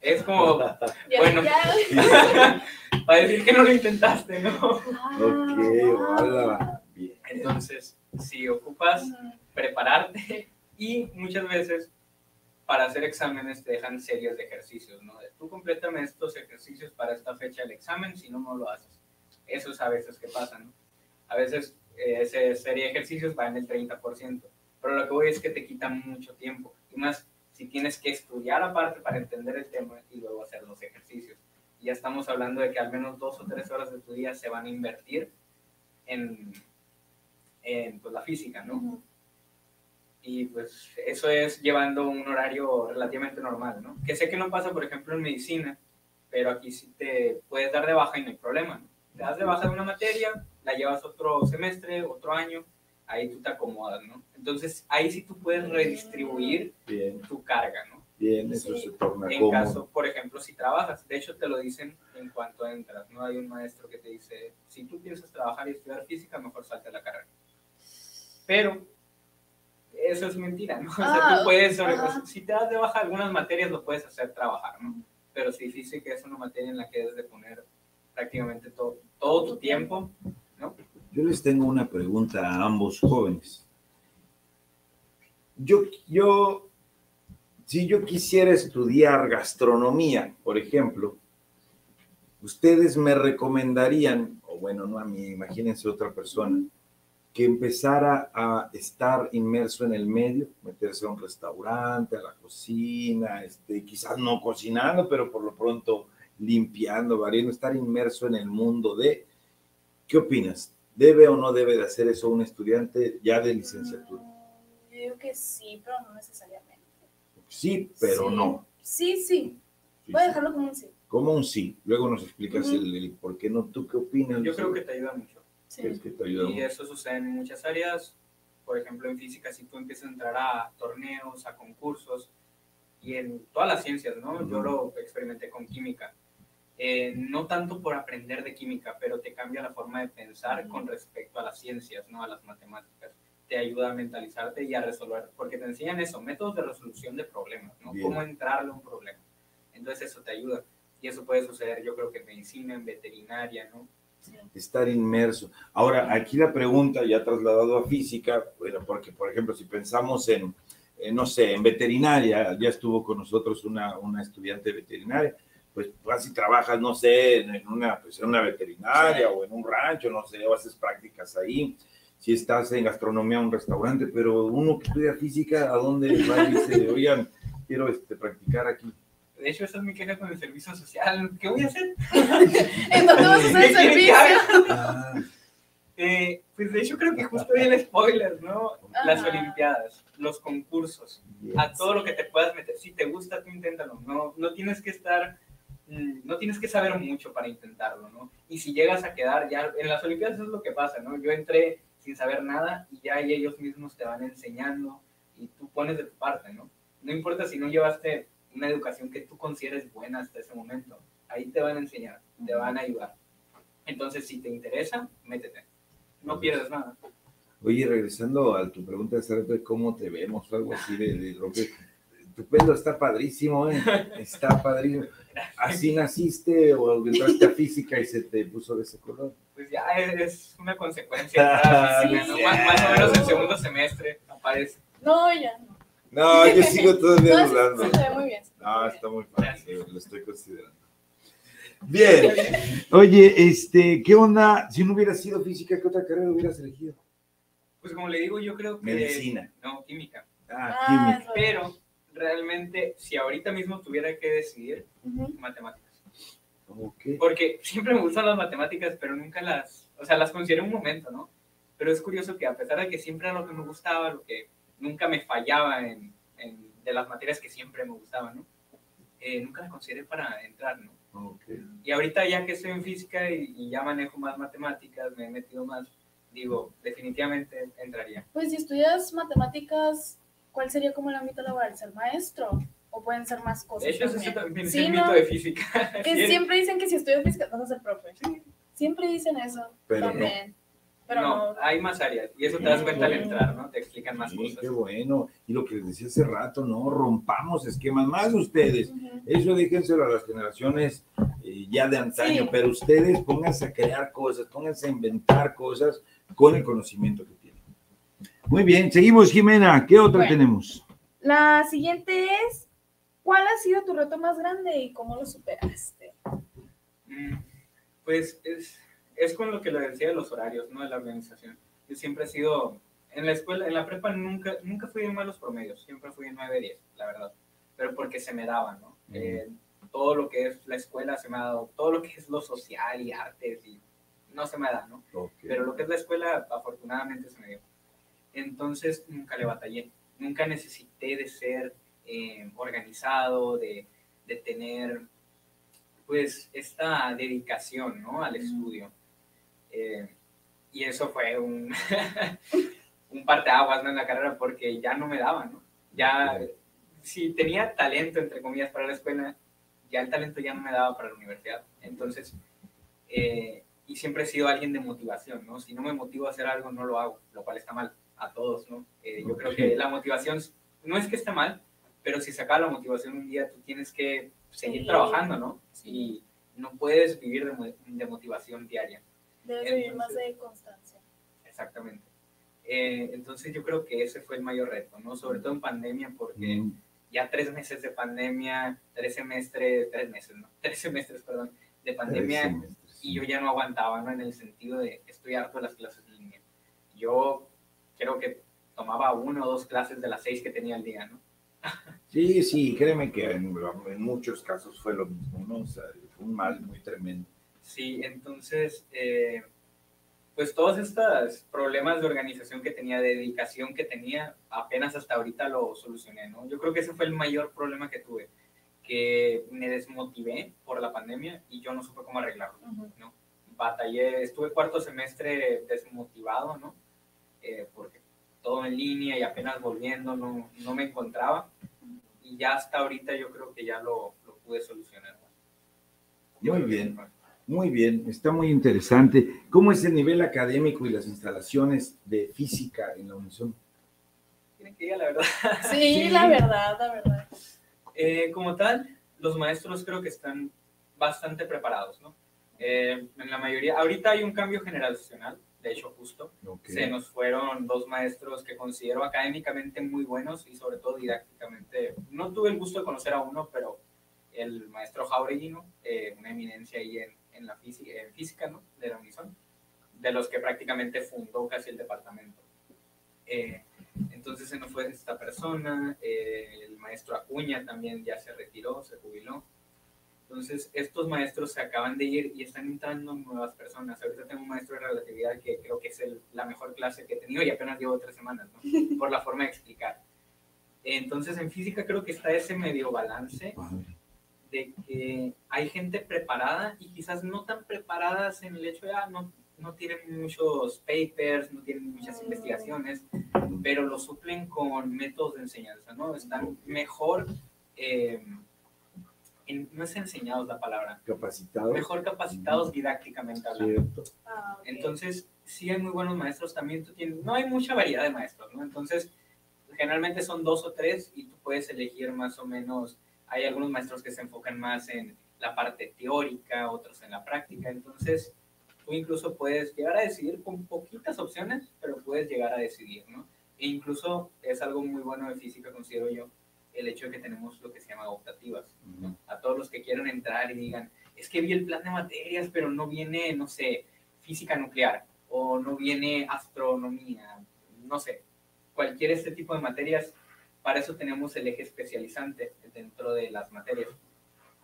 Es como, bueno, <laughs> para decir que no lo intentaste, ¿no? ok, hola. Bien. Entonces, si ocupas prepararte y muchas veces para hacer exámenes te dejan series de ejercicios, ¿no? Tú complétame estos ejercicios para esta fecha del examen, si no, no lo haces. Eso es a veces que pasa, ¿no? A veces eh, esa serie de ejercicios va en el 30%, pero lo que voy es que te quita mucho tiempo. Y más si tienes que estudiar aparte para entender el tema y luego hacer los ejercicios. Ya estamos hablando de que al menos dos o tres horas de tu día se van a invertir en, en pues, la física, ¿no? Y pues eso es llevando un horario relativamente normal, ¿no? Que sé que no pasa, por ejemplo, en medicina, pero aquí sí te puedes dar de baja y no hay problema, ¿no? Te das de baja de una materia, la llevas otro semestre, otro año, ahí tú te acomodas, ¿no? Entonces ahí sí tú puedes redistribuir tu carga, ¿no? Bien, eso se torna En caso, por ejemplo, si trabajas, de hecho te lo dicen en cuanto entras, ¿no? Hay un maestro que te dice, si tú piensas trabajar y estudiar física, mejor salte la carrera. Pero eso es mentira, ¿no? <laughs> o sea, tú Ah, puedes, sobre- ajá. si te das de baja algunas materias, lo puedes hacer trabajar, ¿no? Pero si física es una materia en la que debes de poner prácticamente todo, todo tu tiempo, ¿no? Yo les tengo una pregunta a ambos jóvenes. Yo, yo, si yo quisiera estudiar gastronomía, por ejemplo, ustedes me recomendarían, o bueno, no a mí, imagínense otra persona, que empezara a estar inmerso en el medio, meterse a un restaurante, a la cocina, este, quizás no cocinando, pero por lo pronto limpiando, variando, estar inmerso en el mundo de... ¿Qué opinas? ¿Debe o no debe de hacer eso un estudiante ya de licenciatura? Mm, Yo digo que sí, pero no necesariamente. Sí, pero Sí. no. Sí, sí. Sí, Voy a dejarlo como un sí. Como un sí. Luego nos explicas el, el por qué no. ¿Tú qué opinas? Yo creo que te ayuda mucho. Sí. ¿Crees que te ayuda Y mucho? eso sucede en muchas áreas. Por ejemplo, en física, si tú empiezas a entrar a torneos, a concursos, y en todas las ciencias, ¿no? Yo lo experimenté con química. Eh, no tanto por aprender de química, pero te cambia la forma de pensar con respecto a las ciencias, ¿no? A las matemáticas. Te ayuda a mentalizarte y a resolver, porque te enseñan eso, métodos de resolución de problemas, ¿no? Bien. Cómo entrarle a un problema. Entonces eso te ayuda. Y eso puede suceder, yo creo que en medicina, en veterinaria, ¿no? Sí. estar inmerso. Ahora, aquí la pregunta ya trasladado a física, bueno, porque por ejemplo, si pensamos en, en, no sé, en veterinaria, ya estuvo con nosotros una, una estudiante veterinaria, pues vas y trabajas, no sé, en una, pues, en una veterinaria Sí. o en un rancho, no sé, o haces prácticas ahí. Si estás en gastronomía, un restaurante, pero uno que estudia física, ¿a dónde va y dice, <laughs> oigan, quiero este, practicar aquí? De hecho, esa es mi queja con el servicio social. ¿Qué voy a hacer? <laughs> ¿En dónde vas a hacer el ¿Qué quieren que servicio? Ah, <laughs> Eh, pues de hecho creo que justo hoy el spoiler, ¿no? Las. Olimpiadas, los concursos, a todo lo que te puedas meter. Si te gusta, tú inténtalo. No, no tienes que estar, no tienes que saber mucho para intentarlo, ¿no? Y si llegas a quedar, ya en las Olimpiadas eso es lo que pasa, ¿no? Yo entré sin saber nada y ya ellos mismos te van enseñando y tú pones de tu parte, ¿no? No importa si no llevaste una educación que tú consideres buena hasta ese momento, ahí te van a enseñar, te van a ayudar. Entonces, si te interesa, métete. No pierdes nada. Oye, regresando a tu pregunta de hace rato de cómo te vemos o algo así de, de lo que- Tu pelo está padrísimo, ¿eh? <laughs> Está padrísimo. <laughs> ¿Así naciste o entraste a física y se te puso de ese color? Pues ya es, una consecuencia. <laughs> física, ¿no? Más, más o menos el segundo semestre aparece. No, ya no. No, yo sigo todavía <laughs> No, sí, dudando. sí, se ve muy bien. No, bien. está muy fácil, lo estoy considerando. Bien. Oye, este, ¿qué onda? Si no hubieras sido física, ¿qué otra carrera hubieras elegido? Pues como le digo, yo creo que... Medicina. No, química. Ah, Ah, química. verdad. Pero realmente, si ahorita mismo tuviera que decidir, matemáticas. Porque siempre me gustan las matemáticas, pero nunca las... O sea, las consideré un momento, ¿no? Pero es curioso que a pesar de que siempre era lo que me gustaba, lo que nunca me fallaba en, en- de las materias que siempre me gustaban, ¿no? Eh, nunca las consideré para entrar, ¿no? Ok. Y ahorita ya que estoy en física y, y ya manejo más matemáticas, me he metido más, digo, definitivamente entraría. Pues si estudias matemáticas, ¿cuál sería como el ámbito laboral? ¿Ser maestro? ¿O pueden ser más cosas? De hecho, también? también es Sí, el ¿no? mito de física. <laughs> Que Sí, siempre dicen que si estudias física vas a ser profe. Siempre dicen eso. Pero no. también. Pero no, no. hay más áreas y eso te das cuenta al entrar, ¿no? Te explican más Sí, cosas. qué bueno. Y lo que les decía hace rato, ¿no? Rompamos esquemas, más ustedes. Eso déjenselo a las generaciones eh, ya de antaño, Sí. pero ustedes pónganse a crear cosas, pónganse a inventar cosas con el conocimiento que tienen. Muy bien, seguimos, Jimena. ¿Qué otra Bueno. tenemos? La siguiente es, ¿cuál ha sido tu reto más grande y cómo lo superaste? Mm, Pues es, es con lo que le decía de los horarios, ¿no? De la organización. Yo siempre he sido, en la escuela, en la prepa nunca, nunca fui de malos promedios, siempre fui de 9, 10, la verdad. Pero porque se me daba, ¿no? Eh, todo lo que es la escuela se me ha dado, todo lo que es lo social y artes y no se me da, ¿no? Pero lo que es la escuela, afortunadamente se me dio. Entonces nunca le batallé, nunca necesité de ser eh, organizado, de, de, tener pues esta dedicación, ¿no? Al estudio. Eh, y eso fue un, <laughs> un parteaguas ¿no? en la carrera porque ya no me daba, ¿no? Ya, si tenía talento, entre comillas, para la escuela, ya el talento ya no me daba para la universidad. Entonces, eh, y siempre he sido alguien de motivación, ¿no? Si no me motivo a hacer algo, no lo hago, lo cual está mal a todos, ¿no? Eh, yo creo que la motivación no es que esté mal, pero si se acaba la motivación un día, tú tienes que seguir trabajando, ¿no? Y no puedes vivir de, motivación diaria. Debes vivir más de constancia. Exactamente. Eh, entonces yo creo que ese fue el mayor reto, ¿no? Sobre todo en pandemia, porque ya tres meses de pandemia, tres semestres, tres meses, ¿no? <laughs> Tres semestres, perdón, de pandemia y yo ya no aguantaba, ¿no? En el sentido de estoy harto de las clases en línea. Yo creo que tomaba una o dos clases de las seis que tenía al día, ¿no? <laughs> Sí, sí, créeme que en, muchos casos fue lo mismo, ¿no? O sea, fue un mal muy tremendo. Sí, entonces, eh, pues todos estos problemas de organización que tenía, de dedicación que tenía, apenas hasta ahorita lo solucioné, ¿no? Yo creo que ese fue el mayor problema que tuve que me desmotivé por la pandemia y yo no supe cómo arreglarlo, ¿no? Batallé, estuve cuarto semestre desmotivado, ¿no? Eh, porque todo en línea y apenas volviendo no, no me encontraba y ya hasta ahorita yo creo que ya lo, lo pude solucionar. muy bien, muy bien, está muy interesante. ¿Cómo es el nivel académico y las instalaciones de física en la Unison? Tienen que ir la verdad. <laughs> sí, la verdad, la verdad. Eh, como tal, los maestros creo que están bastante preparados, ¿no? Eh, en la mayoría, ahorita hay un cambio generacional, de hecho justo, se nos fueron dos maestros que considero académicamente muy buenos y sobre todo didácticamente, no tuve el gusto de conocer a uno, pero el maestro Jauregui, eh, una eminencia ahí en, en la física, en física ¿no? de la Unison, de los que prácticamente fundó casi el departamento. Eh, entonces se nos fue esta persona, eh, el maestro Acuña también ya se retiró, se jubiló. Entonces estos maestros se acaban de ir y están entrando nuevas personas. Ahorita tengo un maestro de relatividad que creo que es la mejor clase que he tenido y apenas llevo tres semanas, ¿no? <laughs> Por la forma de explicar. Entonces en física creo que está ese medio balance de que hay gente preparada y quizás no tan preparadas en el hecho de, ah, no, no tienen muchos papers, no tienen muchas investigaciones, pero lo suplen con métodos de enseñanza, ¿no? Están mejor, eh, no es enseñados la palabra. Capacitados. Mejor capacitados didácticamente hablando. Ah, Entonces, sí hay muy buenos maestros, también tú tienes, no hay mucha variedad de maestros, ¿no? Entonces, generalmente son dos o tres y tú puedes elegir más o menos, hay algunos maestros que se enfocan más en la parte teórica, otros en la práctica, entonces tú incluso puedes llegar a decidir con poquitas opciones, pero puedes llegar a decidir, ¿no? E incluso es algo muy bueno de física, considero yo, el hecho de que tenemos lo que se llama optativas. A todos los que quieran entrar y digan, es que vi el plan de materias, pero no viene, no sé, física nuclear o no viene astronomía, no sé, cualquier este tipo de materias, para eso tenemos el eje especializante dentro de las materias.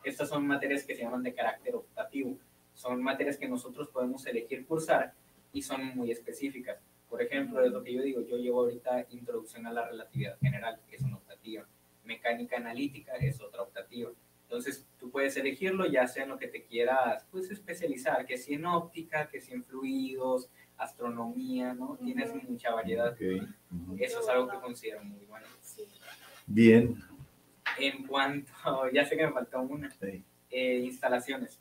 Estas son materias que se llaman de carácter optativo. Son materias que nosotros podemos elegir cursar y son muy específicas. Por ejemplo, es lo que yo digo, yo llevo ahorita Introducción a la Relatividad General, que es una optativa. Mecánica Analítica es otra optativa. Entonces, tú puedes elegirlo ya sea en lo que te quieras pues, especializar, que si en óptica, que si en fluidos, astronomía, ¿no? Tienes mucha variedad. Eso es algo que considero muy bueno. Bien. En cuanto, <laughs> ya sé que me faltó una, eh, instalaciones.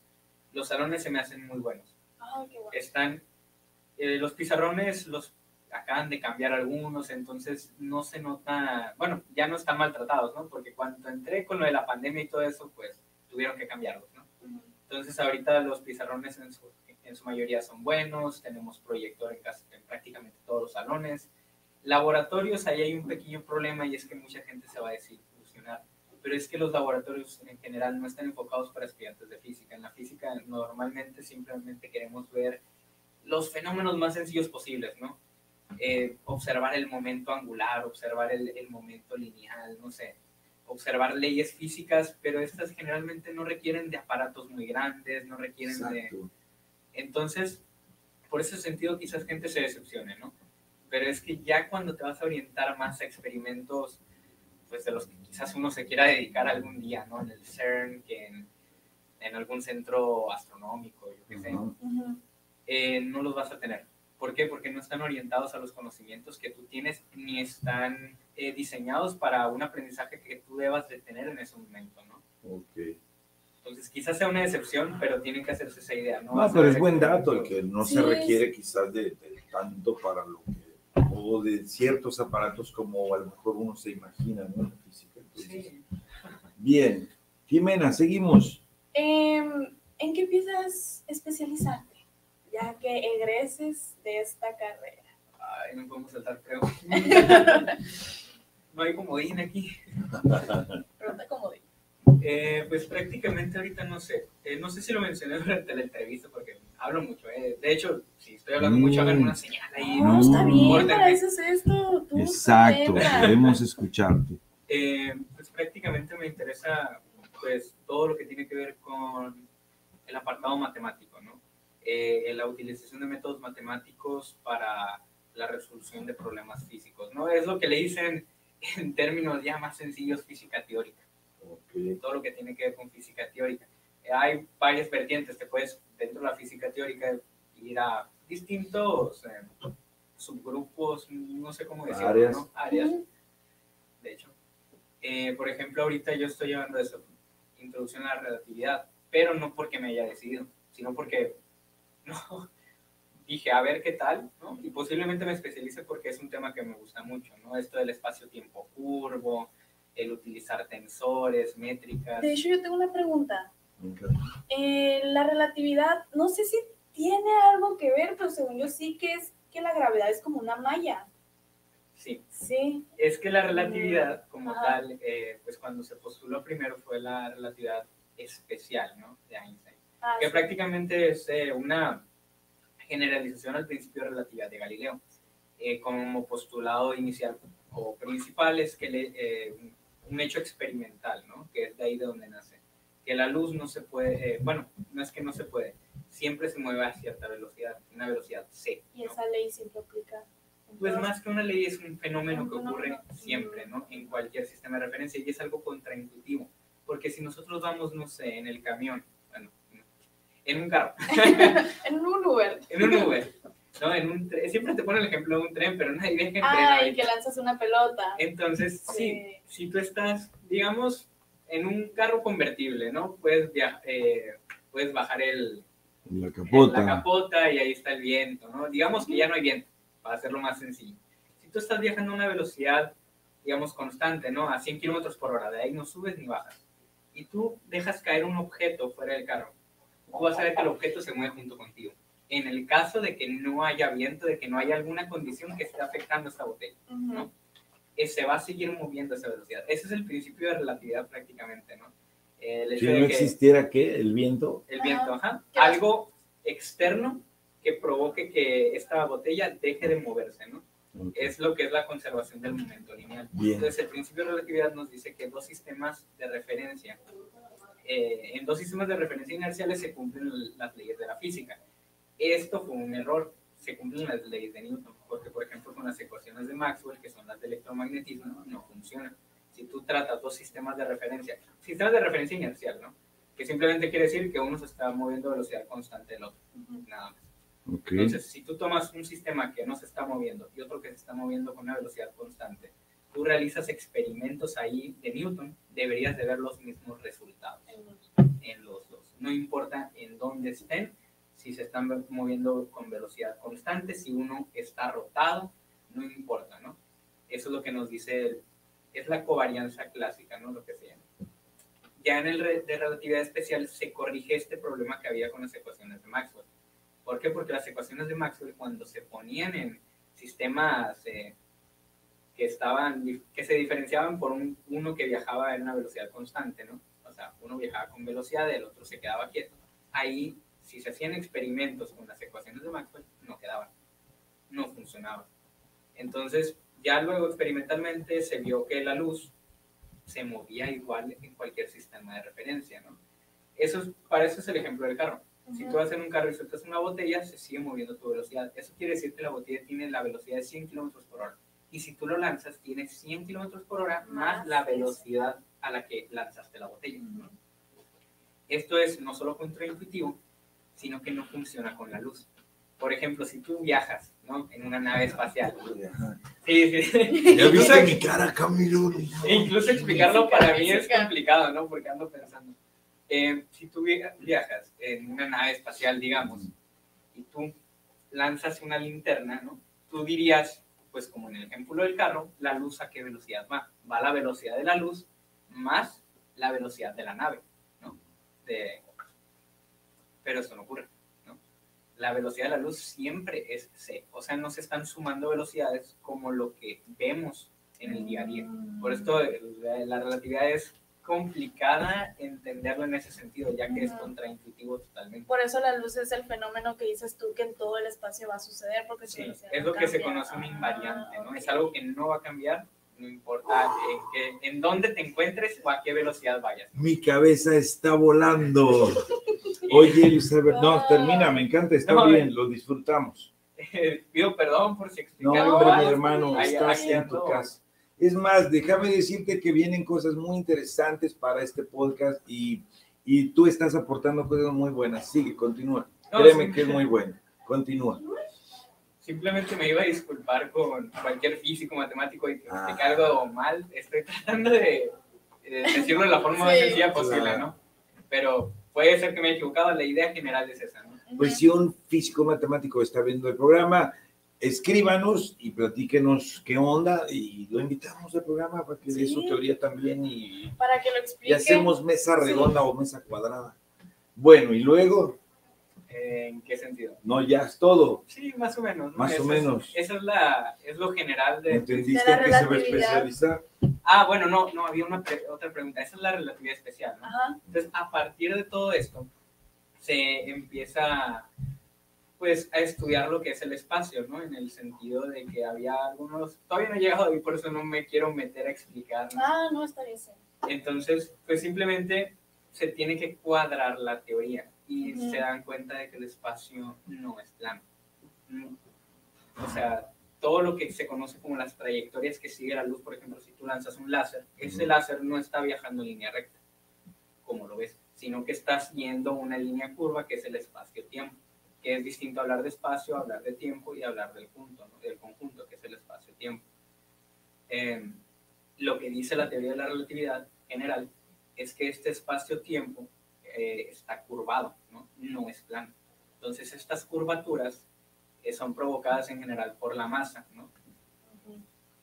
Los salones se me hacen muy buenos. Están eh, los pizarrones los acaban de cambiar algunos, entonces no se nota, bueno, ya no están maltratados, ¿no? Porque cuando entré con lo de la pandemia y todo eso, pues tuvieron que cambiarlos, ¿no? Entonces ahorita los pizarrones en su, en su mayoría son buenos, tenemos proyectores en, prácticamente todos los salones. Laboratorios, ahí hay un pequeño problema y es que mucha gente se va a desilusionar, pero es que los laboratorios en general no están enfocados para estudiantes de física. En la física normalmente simplemente queremos ver los fenómenos más sencillos posibles, ¿no? Eh, observar el momento angular, observar el, el, momento lineal, no sé, observar leyes físicas, pero estas generalmente no requieren de aparatos muy grandes, no requieren Exacto. de... Entonces, por ese sentido quizás gente se decepcione, ¿no? Pero es que ya cuando te vas a orientar más a experimentos, pues de los que quizás uno se quiera dedicar algún día, ¿no? En el CERN, que en, en algún centro astronómico, yo qué sé, eh, no los vas a tener. ¿Por qué? Porque no están orientados a los conocimientos que tú tienes ni están eh, diseñados para un aprendizaje que tú debas de tener en ese momento, ¿no? Ok. Entonces, quizás sea una decepción, pero tienen que hacerse esa idea, ¿no? No, pero es buen dato el que no se requiere quizás de, de, tanto para lo que, o de ciertos aparatos como a lo mejor uno se imagina, ¿no? En la física. Entonces, sí. Bien. Jimena, seguimos. Eh, ¿En qué piensas especializarte? Ya que egreses de esta carrera. Ay, no podemos saltar, creo. <laughs> no hay comodín aquí. Pregunta comodín. Eh, pues prácticamente ahorita no sé. Eh, no sé si lo mencioné durante la entrevista porque hablo mucho. Eh. De hecho, si estoy hablando mm. mucho, hagan una señal ahí. No, está bien, para eso es esto. Tú Exacto, queremos escucharte. Eh, pues prácticamente me interesa pues todo lo que tiene que ver con el apartado matemático, ¿no? Eh, la utilización de métodos matemáticos para la resolución de problemas físicos, ¿no? Es lo que le dicen en términos ya más sencillos física teórica. Okay. Todo lo que tiene que ver con física teórica. Eh, hay varias vertientes, te puedes dentro de la física teórica ir a distintos eh, subgrupos, no sé cómo decirlo, áreas. ¿no? Áreas, de hecho. Eh, por ejemplo, ahorita yo estoy llevando eso, introducción a la relatividad, pero no porque me haya decidido, sino porque no, <laughs> dije, a ver qué tal, ¿no? Y posiblemente me especialice porque es un tema que me gusta mucho, ¿no? Esto del espacio-tiempo curvo, el utilizar tensores, métricas. De hecho, yo tengo una pregunta. Okay. Eh, la relatividad, no sé si tiene algo que ver, pero según yo sí que es que la gravedad es como una malla. Sí. Sí. Es que la relatividad, como Ajá. tal, eh, pues cuando se postuló primero fue la relatividad especial, ¿no? De Einstein. Ah, que sí. prácticamente es eh, una generalización al principio de relatividad de Galileo. Eh, como postulado inicial o principal es que le, eh, un hecho experimental, ¿no? Que es de ahí de donde nace. Que la luz no se puede, bueno, no es que no se puede, siempre se mueve a cierta velocidad, una velocidad c. ¿no? Y esa ley siempre aplica. Pues más que una ley es un fenómeno que ocurre siempre, ¿no? En cualquier sistema de referencia y es algo contraintuitivo. Porque si nosotros vamos, no sé, en el camión, en un carro. <laughs> en un Uber. en un Uber. No, en un siempre te pone el ejemplo de un tren, pero nadie deja en Ay, que lanzas una pelota. Entonces, sí. si, si tú estás, digamos, en un carro convertible, ¿no? Puedes, viajar, eh, puedes bajar el, la capota. la capota y ahí está el viento, ¿no? Digamos que ya no hay viento, para hacerlo más sencillo. Si tú estás viajando a una velocidad, digamos, constante, ¿no? A 100 kilómetros por hora, de ahí no subes ni bajas. Y tú dejas caer un objeto fuera del carro, tú vas a ver que el objeto se mueve junto contigo. En el caso de que no haya viento, de que no haya alguna condición que esté afectando esta botella, uh -huh. ¿no? Eh, se va a seguir moviendo a esa velocidad. Ese es el principio de relatividad prácticamente, ¿no? Eh, si no que, existiera qué, el viento. El viento, ajá. Algo externo que provoque que esta botella deje de moverse, ¿no? Okay. Es lo que es la conservación del momento lineal. Bien. Entonces, el principio de relatividad nos dice que dos sistemas de referencia, eh, en dos sistemas de referencia inerciales se cumplen las leyes de la física. Esto fue un error, se cumplen las leyes de Newton, porque, por ejemplo, con las ecuaciones de Maxwell, que son las de electromagnetismo, no funcionan. Si tú tratas dos sistemas de referencia, sistemas de referencia inercial, ¿no? Que simplemente quiere decir que uno se está moviendo a velocidad constante del otro, nada más. Okay. Entonces, si tú tomas un sistema que no se está moviendo y otro que se está moviendo con una velocidad constante, tú realizas experimentos ahí de Newton, deberías de ver los mismos resultados en los dos. No importa en dónde estén, si se están moviendo con velocidad constante, si uno está rotado, no importa, ¿no? Eso es lo que nos dice, el, es la covarianza clásica, ¿no? Lo que se llama. Ya en el de relatividad especial se corrige este problema que había con las ecuaciones de Maxwell. ¿Por qué? Porque las ecuaciones de Maxwell cuando se ponían en sistemas eh, que estaban, que se diferenciaban por un, uno que viajaba en una velocidad constante, ¿no? O sea, uno viajaba con velocidad, el otro se quedaba quieto. Ahí, si se hacían experimentos con las ecuaciones de Maxwell, no funcionaba. Entonces, ya luego experimentalmente se vio que la luz se movía igual en cualquier sistema de referencia, ¿no? Eso es, para eso es el ejemplo del carro. Si tú vas en un carro y sueltas una botella, se sigue moviendo tu velocidad. Eso quiere decir que la botella tiene la velocidad de 100 kilómetros por hora. Y si tú lo lanzas, tiene 100 kilómetros por hora más la velocidad a la que lanzaste la botella. Esto es no solo contraintuitivo, sino que no funciona con la luz. Por ejemplo, si tú viajas ¿no? en una nave espacial. <laughs> Sí, sí. Ya viste mi cara, Camilo. Incluso explicarlo para mí es complicado, ¿no? Porque ando pensando. Eh, si tú viajas en una nave espacial, digamos, y tú lanzas una linterna, ¿no? Tú dirías, pues como en el ejemplo del carro, la luz a qué velocidad va. Va a la velocidad de la luz más la velocidad de la nave, ¿no? Pero eso no ocurre, ¿no? La velocidad de la luz siempre es c, o sea, no se están sumando velocidades como lo que vemos en el día a día. Por esto la relatividad es complicada entenderlo en ese sentido, ya que es contraintuitivo totalmente. Por eso la luz es el fenómeno que dices tú que en todo el espacio va a suceder, porque sí, es lo que se conoce un invariante, ¿no? Es algo que no va a cambiar, no importa en, qué, en dónde te encuentres o a qué velocidad vayas. Mi cabeza está volando. Oye, Elizabeth, no, termina, me encanta, está bien, lo disfrutamos. <laughs> pido perdón por si expliqué No, hombre, mi hermano, estás en tu casa. Es más, déjame decirte que vienen cosas muy interesantes para este podcast y, y tú estás aportando cosas muy buenas. Sigue, continúa. Créeme que es muy bueno. Continúa. Simplemente me iba a disculpar con cualquier físico, matemático y que ah. algo mal. Estoy tratando de, decirlo de la forma más sencilla posible, ¿no? Pero puede ser que me haya equivocado. La idea general es esa, ¿no? Pues si un físico matemático está viendo el programa, escríbanos y platíquenos qué onda y lo invitamos al programa para que dé su teoría también y, para que lo explique. y hacemos mesa redonda o mesa cuadrada. Bueno, y luego... ¿En qué sentido? No, ya es todo. Sí, más o menos. Más o menos. Eso es, la, es lo general de... ¿Entendiste que se va a especializar? Ah, bueno, no, no, había una otra pregunta. Esa es la relatividad especial. Entonces, a partir de todo esto, se empieza pues a estudiar lo que es el espacio, ¿no? En el sentido de que había algunos, todavía no he llegado y por eso no me quiero meter a explicar. Ah, no, está bien. Entonces, pues simplemente se tiene que cuadrar la teoría y se dan cuenta de que el espacio no es plano. O sea, todo lo que se conoce como las trayectorias que sigue la luz, por ejemplo, si tú lanzas un láser, ese láser no está viajando en línea recta, como lo ves, sino que está siguiendo una línea curva que es el espacio-tiempo que es distinto hablar de espacio, hablar de tiempo y hablar del, punto, del conjunto, que es el espacio-tiempo. Em, lo que dice la teoría de la relatividad general es que este espacio-tiempo eh, está curvado, ¿no? no es plano. Entonces estas curvaturas eh, son provocadas en general por la masa, ¿no?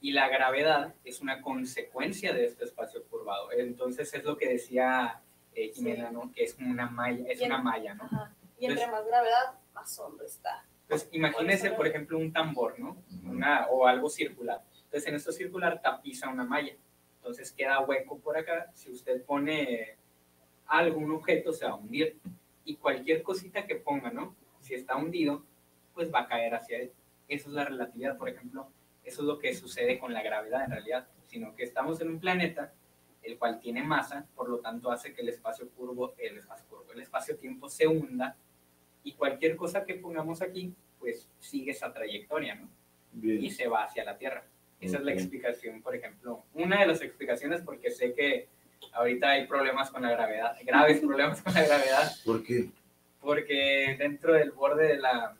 Y la gravedad es una consecuencia de este espacio curvado. Entonces es lo que decía eh, Jimena, ¿no? Que es una malla, es una malla, ¿no? Y entre más gravedad, más hondo está. Pues imagínese, por ejemplo, un tambor, ¿no? Una, o algo circular. Entonces, en esto circular tapiza una malla. Entonces, queda hueco por acá. Si usted pone algún objeto, se va a hundir. Y cualquier cosita que ponga, ¿no? Si está hundido, pues va a caer hacia él. Eso es la relatividad, por ejemplo. Eso es lo que sucede con la gravedad, en realidad. Sino que estamos en un planeta el cual tiene masa, por lo tanto hace que el espacio curvo, el espacio curvo, el espacio-tiempo se hunda y cualquier cosa que pongamos aquí, pues sigue esa trayectoria, ¿no? Y se va hacia la Tierra. Esa es la explicación, por ejemplo, una de las explicaciones, porque sé que ahorita hay problemas con la gravedad, <laughs> graves problemas con la gravedad. ¿Por qué? Porque dentro del borde de la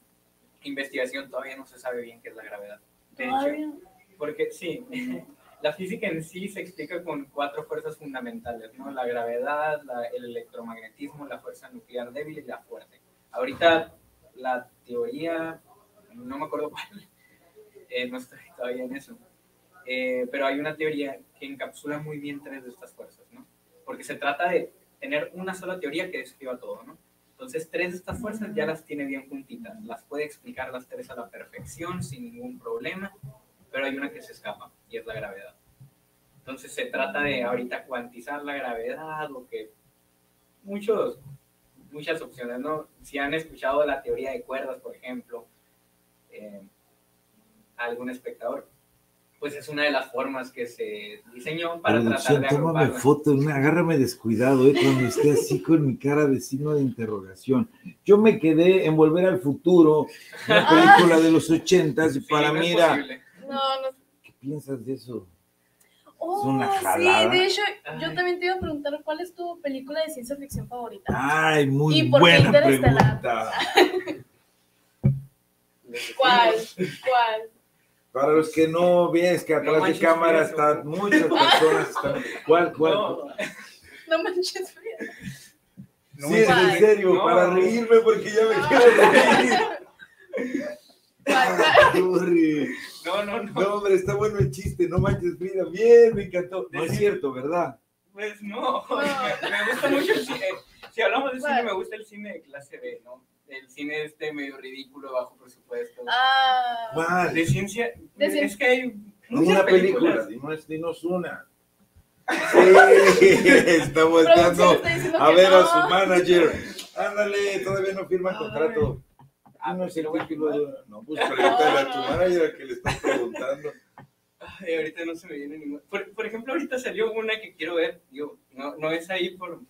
investigación todavía no se sabe bien qué es la gravedad. De hecho, porque sí, <laughs> la física en sí se explica con cuatro fuerzas fundamentales, ¿no? La gravedad, el electromagnetismo, la fuerza nuclear débil y la fuerte. Ahorita la teoría, no me acuerdo cuál, <laughs> eh, no estoy todavía en eso, eh, pero hay una teoría que encapsula muy bien tres de estas fuerzas, ¿no? Porque se trata de tener una sola teoría que describa todo, ¿no? Entonces, tres de estas fuerzas ya las tiene bien juntitas, las puede explicar las tres a la perfección sin ningún problema, pero hay una que se escapa y es la gravedad. Entonces, se trata de ahorita cuantizar la gravedad, lo que muchos muchas opciones, ¿no? Si han escuchado la teoría de cuerdas, por ejemplo, eh, a algún espectador. Pues es una de las formas que se diseñó para Producción, tratar de tómame agruparlo. foto, no, agárrame descuidado, ¿eh? cuando esté así con mi cara de signo de interrogación. Yo me quedé en Volver al Futuro, una película de los ochentas, y Sí, para no mí era. No, no. ¿qué piensas de eso? Oh, una sí, de hecho, yo Ay. también te iba a preguntar cuál es tu película de ciencia ficción favorita. Ay, muy ¿Y por qué buena Interestelar? pregunta. <laughs> ¿Cuál? ¿Cuál? Para los que no ven, es que atrás de cámara están muchas personas. Están... ¿Cuál, cuál? No, No manches, no sí, es en serio, No. para reírme porque ya me No. <laughs> quiero reír. No, no, no. No, hombre, está bueno el chiste, no manches, Frida. Bien, me encantó. No es cierto, ¿verdad? Pues no, Me, me gusta mucho el cine. Si hablamos de cine, ¿Cuál? me gusta el cine de clase B, ¿no? El cine este medio ridículo, bajo presupuesto. Ah, ¿Cuál? De ciencia, De es que hay muchas Una película, dinos, dinos una. Sí, <laughs> está diciendo a ver a su manager. Ándale, todavía no firman Ay. contrato. Ah, no es el lo voy a título firmar. de... No, pues pregúntale a tu manager que le estás preguntando. Ay, ahorita no se me viene ninguna. Por, por ejemplo, ahorita salió una que quiero ver. Digo, no, no es ahí por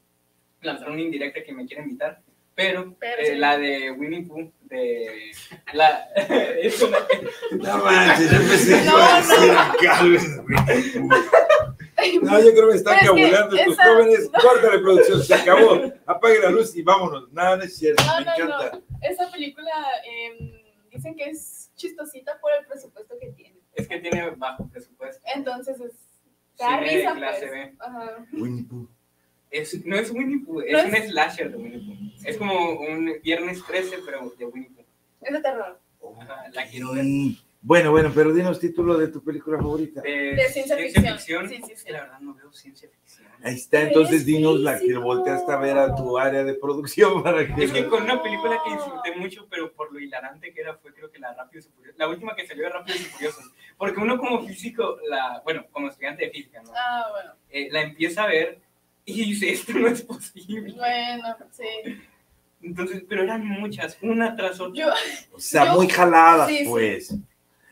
lanzar una indirecta que me quiera invitar, pero, Pero eh, sí. la de Winnie Pooh, de. La, <laughs> es una. No manches, yo pensé que No, a decir no. <laughs> No, yo creo que me están cabulando estos esa- jóvenes. Córtale, producción, se acabó. Apague la luz y vámonos. Nada, no es cierto, No, me no, encanta. Esa película em, dicen que es chistosita por el presupuesto que tiene. Es que tiene bajo presupuesto. Entonces es. Te da risa, clase pues. B. Ajá. Winnie Pooh. Es, no es Winnie Pooh, es No un slasher de Winnie Pooh. Es como un viernes 13, pero de Winnie Pooh. Es de terror. Ajá, la quiero ver. Bueno, bueno, pero dinos título de tu película favorita. De, De ciencia ficción. Sí, sí, Es sí. que la verdad no veo ciencia ficción. Ahí está, entonces Es dinos la que volteaste a ver a tu área de producción para que... Es que con una película que disfruté mucho, pero por lo hilarante que era, fue creo que la Rápidos y Furiosos. La última que salió de Rápidos y Furiosos. Porque uno como físico, la, bueno, como estudiante de física, ¿no? Ah, bueno. Eh, la empieza a ver y dice, esto no es posible. Bueno, sí. Entonces, pero eran muchas, una tras otra. Yo, O sea, Yo- muy jaladas, sí, sí. pues.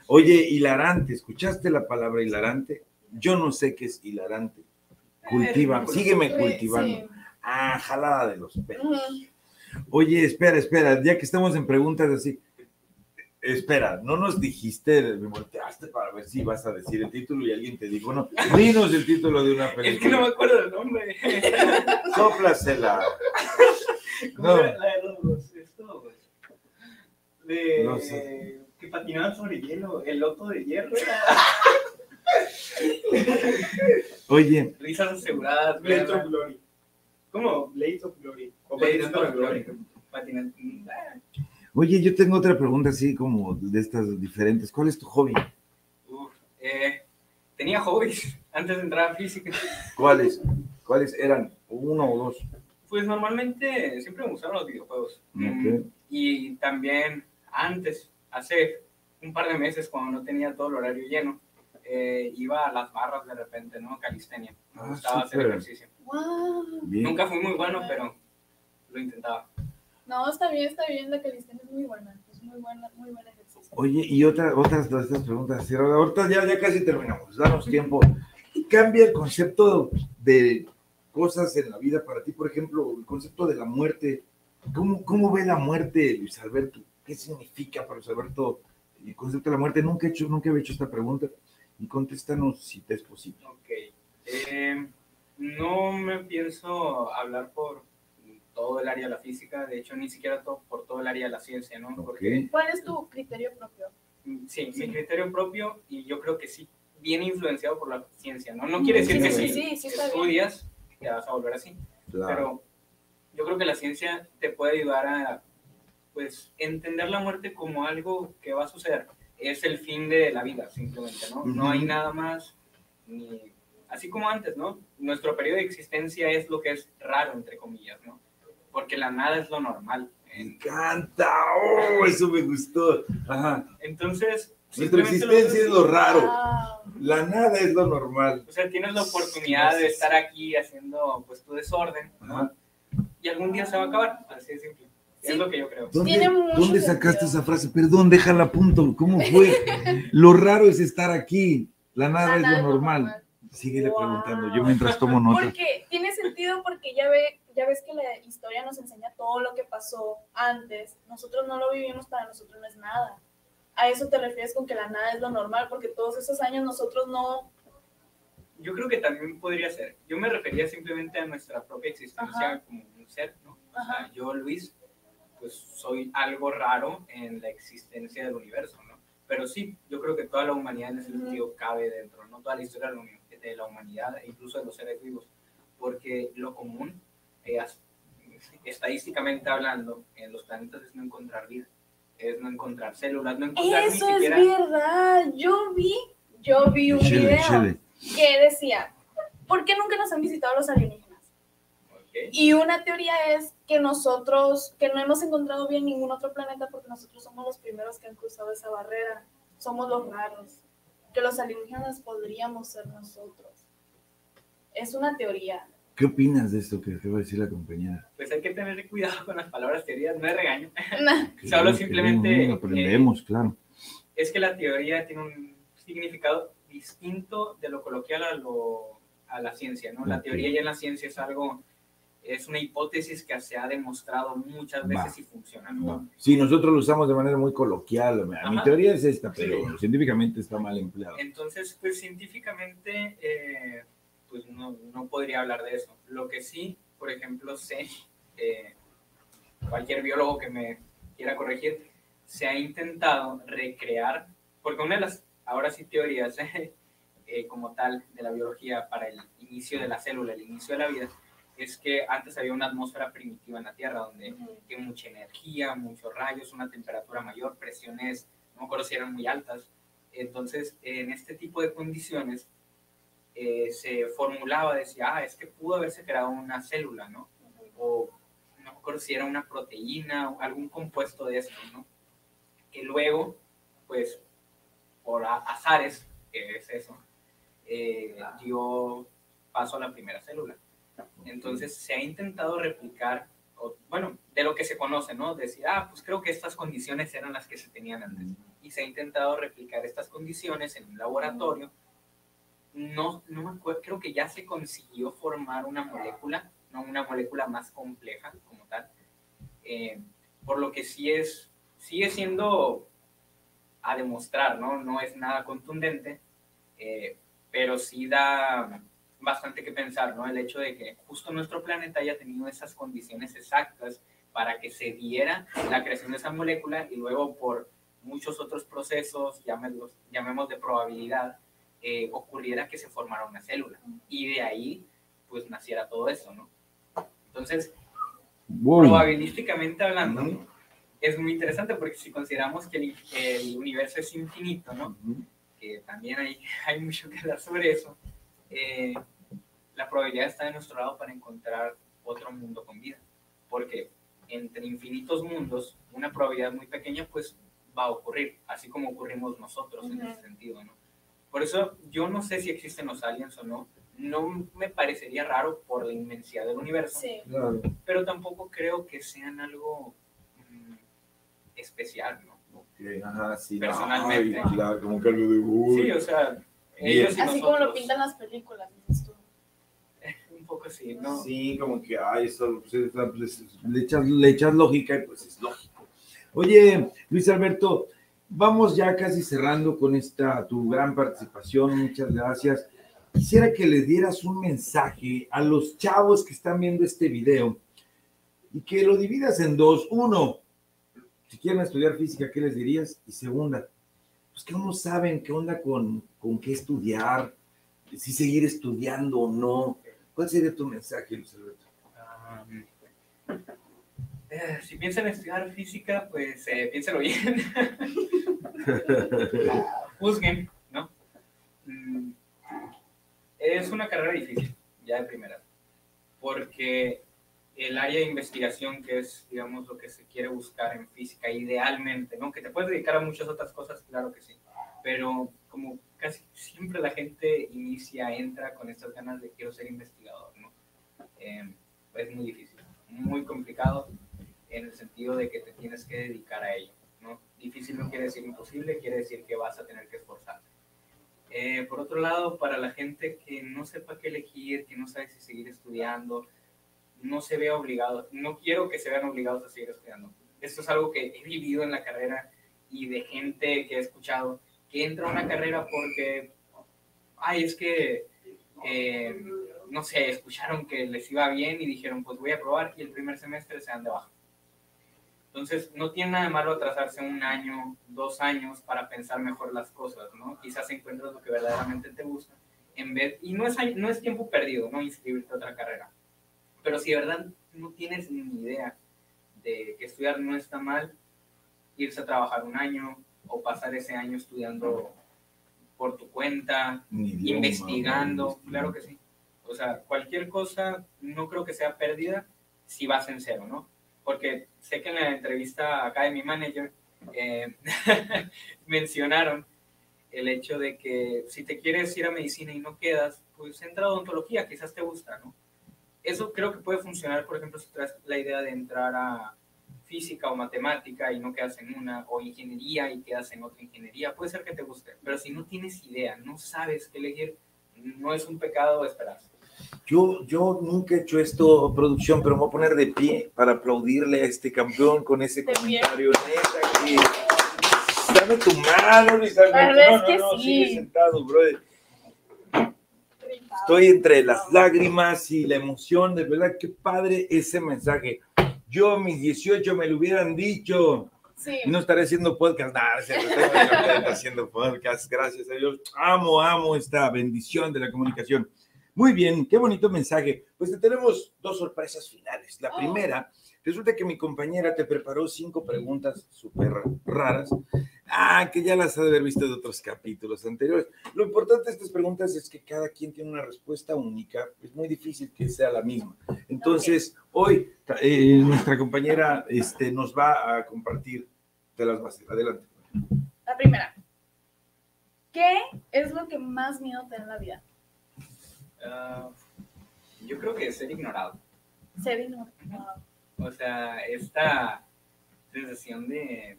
Oye, hilarante, ¿escuchaste la palabra hilarante? Yo no sé qué es hilarante. Cultiva, sígueme sí, cultivando. sí. Ah, jalada de los pelos. Oye, espera, espera, ya que estamos en preguntas así. Espera, no nos dijiste, me volteaste para ver si vas a decir el título y alguien te dijo, no, dinos el título de una <laughs> Es que no película. me acuerdo del nombre. <laughs> Sóplasela. ¿Cómo <laughs> No. era la de los, esto, de, No sé. que patinaban sobre hielo, el loto de hierro. era- Oye, Risas aseguradas. Blades ¿verdad? of Glory. ¿Cómo? Blades of Glory. O Patinando of la Gloria. Glory. Oye, yo tengo otra pregunta así como de estas diferentes. ¿Cuál es tu hobby? uf, eh, tenía hobbies <laughs> antes de entrar a física. ¿Cuáles? ¿Cuáles eran? ¿Uno o dos? Pues normalmente siempre me gustaron los videojuegos. Mm. Y también antes, hace un par de meses, cuando no tenía todo el horario lleno, eh, iba a las barras de repente, ¿no? Calistenia. Me Ah, gustaba hacer súper. ejercicio. Wow. Nunca fui muy bueno, pero lo intentaba. No, está bien, está bien. La calistenia es muy buena. Es muy buena, muy buen ejercicio. Oye, y otra, otras de estas preguntas. Ahorita ya, ya casi terminamos, danos tiempo. ¿Cambia el concepto de cosas en la vida para ti? Por ejemplo, el concepto de la muerte. ¿Cómo, cómo ve la muerte, Luis Alberto? ¿Qué significa para Luis Alberto el concepto de la muerte? Nunca he hecho, nunca había hecho esta pregunta. Y contéstanos si te es posible. Ok. Eh, no me pienso hablar por todo el área de la física, de hecho ni siquiera to- por todo el área de la ciencia, ¿no? Porque Ok. ¿Cuál es tu criterio propio? mm, sí, Sí. mi criterio propio y yo creo que sí, viene influenciado por la ciencia, ¿no? No quiere decir Sí, que sí, si sí, sí, está bien. estudias te vas a volver así, Claro. pero yo creo que la ciencia te puede ayudar a, pues, entender la muerte como algo que va a suceder. Es el fin de la vida, simplemente, ¿no? No hay nada más, ni... Así como antes, ¿no? Nuestro periodo de existencia es lo que es raro, entre comillas, ¿no? Porque la nada es lo normal. Me encanta. Oh, eso me gustó. Ajá. Entonces... Nuestra existencia es lo raro. La nada es lo normal. O sea, tienes la oportunidad de estar aquí haciendo, pues, tu desorden, ¿no? Ajá. Y algún día se va a acabar, así de simple. Es Sí. lo que yo creo. ¿Dónde, Tiene mucho ¿dónde sacaste esa frase? Perdón, déjala a punto. ¿Cómo fue? <laughs> Lo raro es estar aquí. La nada es Nada lo normal. Síguele Wow. preguntando. Yo mientras tomo nota. Porque tiene sentido porque ya ve, ya ves que la historia nos enseña todo lo que pasó antes. Nosotros no lo vivimos, para nosotros no es nada. A eso te refieres con que la nada es lo normal, porque todos esos años nosotros no. Yo creo que también podría ser. Yo me refería simplemente a nuestra propia existencia Ajá. como un ser, ¿no? O sea, yo, Luis, pues soy algo raro en la existencia del universo, ¿no? Pero sí, yo creo que toda la humanidad en ese sentido cabe dentro, ¿no? Toda la historia de la, humanidad e incluso de los seres vivos. Porque lo común, eh, estadísticamente hablando, en los planetas es no encontrar vida, es no encontrar células, no encontrar Eso ni es siquiera... verdad. Yo vi, yo vi un video que decía, ¿por qué nunca nos han visitado los alienígenas? Ok. Y una teoría es que nosotros, que no hemos encontrado bien ningún otro planeta porque nosotros somos los primeros que han cruzado esa barrera. Somos los raros. Que los alienígenas podríamos ser nosotros. Es una teoría. ¿Qué opinas de esto que acaba de decir la compañera? Pues hay que tener cuidado con las palabras teorías, no es regaño. <laughs> Habla Que simplemente, no, Aprendemos, claro. es que la teoría tiene un significado distinto de lo coloquial a, lo, a la ciencia, ¿no? La teoría ya en la ciencia es algo, es una hipótesis que se ha demostrado muchas veces y funciona, ¿no? Sí, nosotros lo usamos de manera muy coloquial. Mi Ajá. teoría es esta, pero científicamente está mal empleado. Entonces, pues científicamente, eh, pues no, no podría hablar de eso. Lo que sí, por ejemplo, sé, eh, cualquier biólogo que me quiera corregir, se ha intentado recrear, porque una de las, ahora sí, teorías <laughs> eh, como tal de la biología para el inicio de la célula, el inicio de la vida, es que antes había una atmósfera primitiva en la Tierra donde tiene mucha energía, muchos rayos, una temperatura mayor, presiones, no me acuerdo si eran muy altas. Entonces, en este tipo de condiciones, eh, se formulaba, decía, ah, es que pudo haberse creado una célula, ¿no? O no me acuerdo si era una proteína o algún compuesto de esto, ¿no? Que luego, pues, por azares, que es eso, eh, dio paso a la primera célula. Entonces se ha intentado replicar, o, bueno, de lo que se conoce, ¿no? Decir, ah, pues creo que estas condiciones eran las que se tenían antes. Y se ha intentado replicar estas condiciones en un laboratorio. No, no me acuerdo, creo que ya se consiguió formar una molécula, no una molécula más compleja como tal. Eh, por lo que sí es, sigue siendo a demostrar, ¿no? No es nada contundente, eh, pero sí da bastante que pensar, ¿no? El hecho de que justo nuestro planeta haya tenido esas condiciones exactas para que se diera la creación de esa molécula y luego por muchos otros procesos, llamémoslos- llamemos de probabilidad, eh, ocurriera que se formara una célula y de ahí pues naciera todo eso, ¿no? Entonces, Wow. probabilísticamente hablando, Ujú. es muy interesante porque si consideramos que el, el universo es infinito, ¿no? Ujú. que también hay, <laughs> hay mucho que hablar sobre eso, eh, la probabilidad está de nuestro lado para encontrar otro mundo con vida. Porque entre infinitos mundos, una probabilidad muy pequeña pues va a ocurrir, así como ocurrimos nosotros en Ujú. ese sentido, ¿no? Por eso yo no sé si existen los aliens o no, no me parecería raro por la inmensidad del universo, Sí. Claro. pero tampoco creo que sean algo mm, especial, ¿no? Ok, ajá, sí. Personalmente. Ay, claro, como que algo de. uy. Sí, o sea. Ellos y Así como lo pintan las películas, dices tú. <laughs> Un poco así, ¿no? Sí, como que, ay, eso, pues, es- pues, le, echas, le echas lógica y pues es lógico. Oye, Luis Alberto, vamos ya casi cerrando con esta tu gran participación, muchas gracias. Quisiera que le dieras un mensaje a los chavos que están viendo este video y que lo dividas en dos. Uno, si quieren estudiar física, ¿qué les dirías? Y segunda, pues que no saben qué onda con, con qué estudiar, si seguir estudiando o no. ¿Cuál sería tu mensaje, Luis Alberto? Ah, eh, si piensan estudiar física, pues eh, piénselo bien. <laughs> Juzguen, ¿no? Mm, Es una carrera difícil, ya de primera, porque el área de investigación, que es, digamos, lo que se quiere buscar en física, idealmente, ¿no? Que te puedes dedicar a muchas otras cosas, claro que sí, pero como casi siempre la gente inicia, entra con estas ganas de quiero ser investigador, ¿no? Eh, es muy difícil, muy complicado. en el sentido de que te tienes que dedicar a ello. ¿no? Difícil no quiere decir imposible, quiere decir que vas a tener que esforzarte. Eh, por otro lado, para la gente que no sepa qué elegir, que no sabe si seguir estudiando, no se vea obligado, no quiero que se vean obligados a seguir estudiando. Esto es algo que he vivido en la carrera y de gente que he escuchado que entra a una carrera porque, ay, es que, eh, no sé, escucharon que les iba bien y dijeron, pues voy a probar y el primer semestre se dan de baja. Entonces, no tiene nada de malo atrasarse un año, dos años para pensar mejor las cosas, ¿no? Quizás encuentres lo que verdaderamente te gusta. En vez, y no es, no es tiempo perdido, ¿no? Inscribirte a otra carrera. Pero si de verdad no tienes ni idea de que estudiar no está mal, irse a trabajar un año o pasar ese año estudiando por tu cuenta, Idioma, investigando, claro que sí. O sea, cualquier cosa no creo que sea pérdida si vas en cero, ¿no? Porque sé que en la entrevista acá de mi manager eh, <laughs> mencionaron el hecho de que si te quieres ir a medicina y no quedas, pues entra a odontología, quizás te gusta, ¿no? Eso creo que puede funcionar, por ejemplo, si traes la idea de entrar a física o matemática y no quedas en una, o ingeniería y quedas en otra ingeniería, puede ser que te guste, pero si no tienes idea, no sabes qué elegir, no es un pecado esperar. Yo, yo nunca he hecho esto, producción, pero me voy a poner de pie para aplaudirle a este campeón con ese De comentario. Neta, que... Dame tu mano, Luis Alberto. No, no, no, sí. sigue sentado, brother. Estoy entre las lágrimas y la emoción, de verdad, qué padre ese mensaje. Yo a mis 18 me lo hubieran dicho. Sí. Y no estaré haciendo podcast, nada, <laughs> se haciendo podcast, gracias a Dios. Amo, amo esta bendición de la comunicación. Muy bien, qué bonito mensaje. Pues te tenemos dos sorpresas finales. La Oh. primera, resulta que mi compañera te preparó cinco preguntas súper raras. Ah, que ya las ha de haber visto de otros capítulos anteriores. Lo importante de estas preguntas es que cada quien tiene una respuesta única. Es muy difícil que sea la misma. Entonces, hoy eh, nuestra compañera este, nos va a compartir de las bases. Adelante. La primera. ¿Qué es lo que más miedo te da en la vida? Ah, yo creo que ser ignorado. Ser ignorado. O sea, esta sensación de,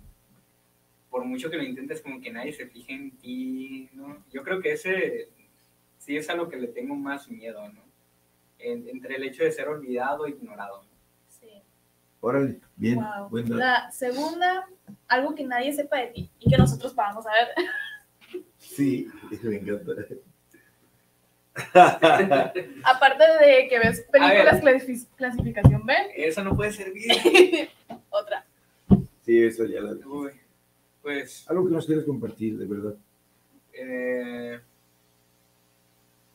por mucho que lo intentes, como que nadie se fije en ti, ¿no? Yo creo que ese sí es a lo que le tengo más miedo, ¿no? En- entre el hecho de ser olvidado e ignorado. Sí. Órale, bien. Wow. buen dato. La segunda, algo que nadie sepa de ti y que nosotros vamos a ver. Sí, <laughs> me encanta. <laughs> Aparte de que ves películas ver. clasificación B, Eso no puede servir. <laughs> otra. Sí, eso ya la Uy, pues, Algo que nos quieres compartir, de verdad. eh,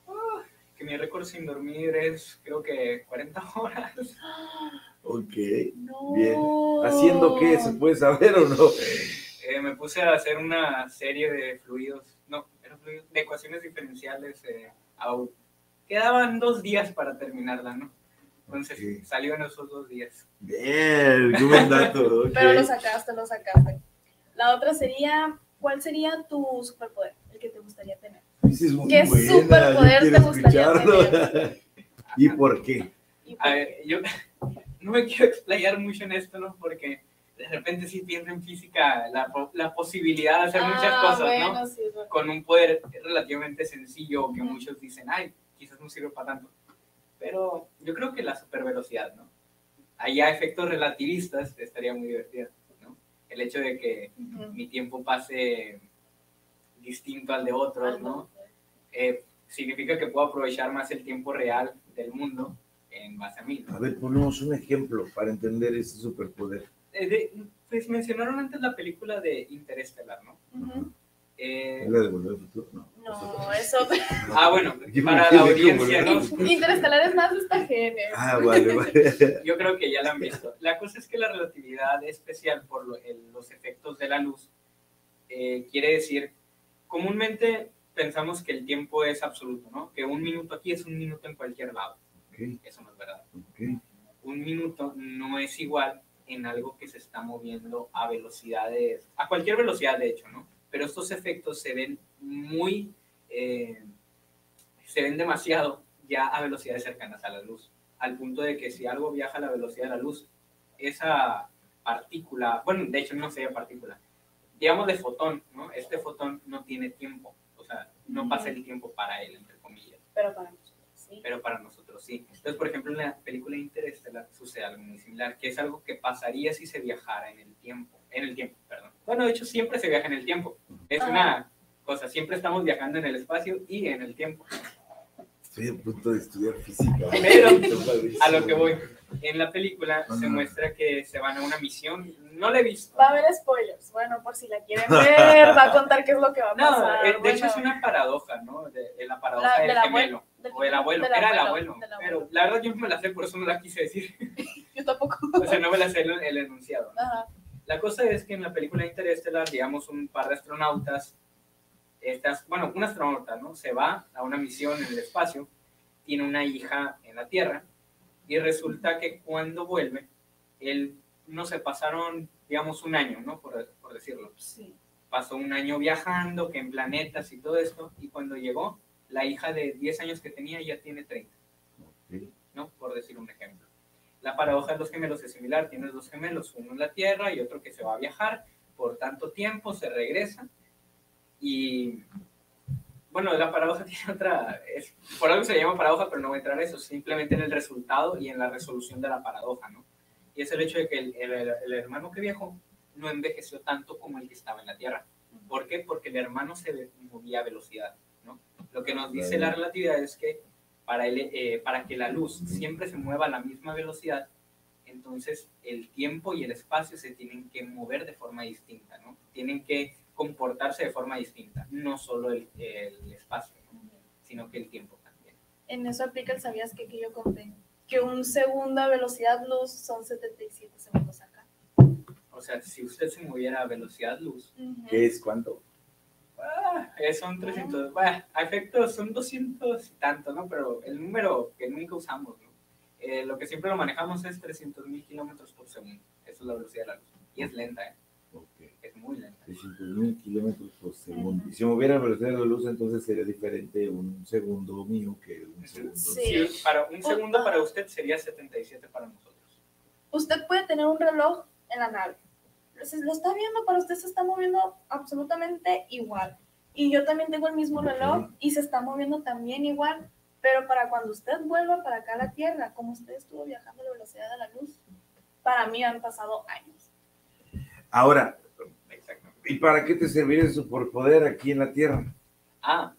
ah, que mi récord sin dormir es, creo que 40 horas. Ok. No. Bien. ¿Haciendo qué? ¿Se puede saber o no? Eh, me puse a hacer una serie de fluidos, no, eran fluidos, de ecuaciones diferenciales. eh, quedaban dos días para terminarla, ¿no? Entonces salió en esos dos días. Bien, qué buen dato. ok. <laughs> Pero lo sacaste, lo sacaste. La otra sería, ¿cuál sería tu superpoder? El que te gustaría tener. Es muy ¿Qué buena, superpoder yo te gustaría escucharlo. <laughs> ¿Y por qué? Y por A ver, yo <laughs> no me quiero explayar mucho en esto, ¿no? Porque de repente sí pienso en física la, po- la posibilidad de hacer muchas Ah, cosas, bueno, ¿no? sí. Con un poder relativamente sencillo que muchos dicen, ay, quizás no sirve para tanto. Pero yo creo que la supervelocidad, ¿no? Allá efectos relativistas estaría muy divertido, ¿no? El hecho de que mi tiempo pase distinto al de otros, ¿no? Eh, significa que puedo aprovechar más el tiempo real del mundo en base a mí. ¿no? A ver, ponemos un ejemplo para entender ese superpoder. Eh, de- pues mencionaron antes la película de Interestelar, ¿no? Ujú. Eh, ¿Es la de Volver al Futuro? No. No, eso. <laughs> ah, bueno, para la audiencia, ¿no? Interestelar es más de esta gente. Ah, vale, vale. <laughs> Yo creo que ya la han visto. La cosa es que la relatividad especial por lo- el- los efectos de la luz eh, quiere decir, comúnmente pensamos que el tiempo es absoluto, ¿no? Que un minuto aquí es un minuto en cualquier lado. Ok, Eso no es verdad. ok. Un minuto no es igual en algo que se está moviendo a velocidades, a cualquier velocidad de hecho, ¿no? Pero estos efectos se ven muy, eh, se ven demasiado ya a velocidades cercanas a la luz, al punto de que si algo viaja a la velocidad de la luz, esa partícula, bueno, de hecho no sería partícula, digamos de fotón, ¿no? Este fotón no tiene tiempo, o sea, no pasa el tiempo para él, entre comillas, Pero para nosotros, sí. pero para nosotros sí. Entonces, por ejemplo, en la película Interestelar sucede algo muy similar, que es algo que pasaría si se viajara en el tiempo, en el tiempo, perdón. Bueno, de hecho siempre se viaja en el tiempo, es Ajá. una cosa, siempre estamos viajando en el espacio y en el tiempo. Estoy a punto de estudiar física. <laughs> Pero. A lo que voy, en la película se muestra que se van a una misión, no la he visto. Va a haber spoilers. Bueno, por si la quieren ver, va a contar qué es lo que va a <laughs> No, pasar. eh, de hecho es una paradoja, ¿no? De, de la paradoja La- del del gemelo. abuelo, del o el abuelo, del era el abuelo, abuelo. del abuelo. Pero la verdad yo no me la sé, por eso no la quise decir. <laughs> Yo tampoco. O sea, no me la sé el, el enunciado. ¿no? Ajá. La cosa es que en la película Interestelar, digamos, un par de astronautas, estas, bueno, un astronauta, ¿no? Se va a una misión en el espacio, tiene una hija en la Tierra, y resulta que cuando vuelve, él, no se pasaron, digamos, un año, ¿no? Por, por decirlo. Sí. Pasó un año viajando, que en planetas y todo esto, y cuando llegó, la hija de 10 años que tenía ya tiene 30. Ok. ¿no? Por decir un ejemplo. La paradoja de los gemelos es similar, tienes dos gemelos, uno en la Tierra y otro que se va a viajar por tanto tiempo, se regresa y bueno, la paradoja <laughs> tiene otra, es, por algo se llama paradoja, pero no voy a entrar a eso, simplemente en el resultado y en la resolución de la paradoja, ¿no? Y es el hecho de que el, el- el hermano que viajó no envejeció tanto como el que estaba en la Tierra. ¿Por qué? Porque el hermano se movía a velocidad, ¿no? Lo que nos dice la relatividad es que para, el, eh, para que la luz siempre se mueva a la misma velocidad, entonces el tiempo y el espacio se tienen que mover de forma distinta, ¿no? Tienen que comportarse de forma distinta, no solo el, el espacio, ¿no? sino que el tiempo también. En eso aplica el sabías que, que yo conté. Que un segundo a velocidad luz son 77 segundos acá. O sea, si usted se moviera a velocidad luz, Ujú. ¿Qué es cuánto? Ah, son 300, bueno, a efectos son 200 y tanto, ¿no? Pero el número que nunca usamos, ¿no? Eh, lo que siempre lo manejamos es 300 mil kilómetros por segundo. Esa es la velocidad de la luz. Y es lenta, ¿eh? Es muy lenta. 300 mil kilómetros por segundo. Y si moviera a velocidad de la luz, entonces sería diferente un segundo mío que un segundo. Sí. Sí, para un segundo para usted sería 77 para nosotros. Usted puede tener un reloj en la nave. Se- Lo está viendo, para usted se está moviendo absolutamente igual. Y yo también tengo el mismo reloj y se está moviendo también igual. Pero para cuando usted vuelva para acá a la Tierra, como usted estuvo viajando a la velocidad de la luz, para mí han pasado años. Ahora, Exacto. ¿y para qué te serviría el superpoder aquí en la Tierra? Ah,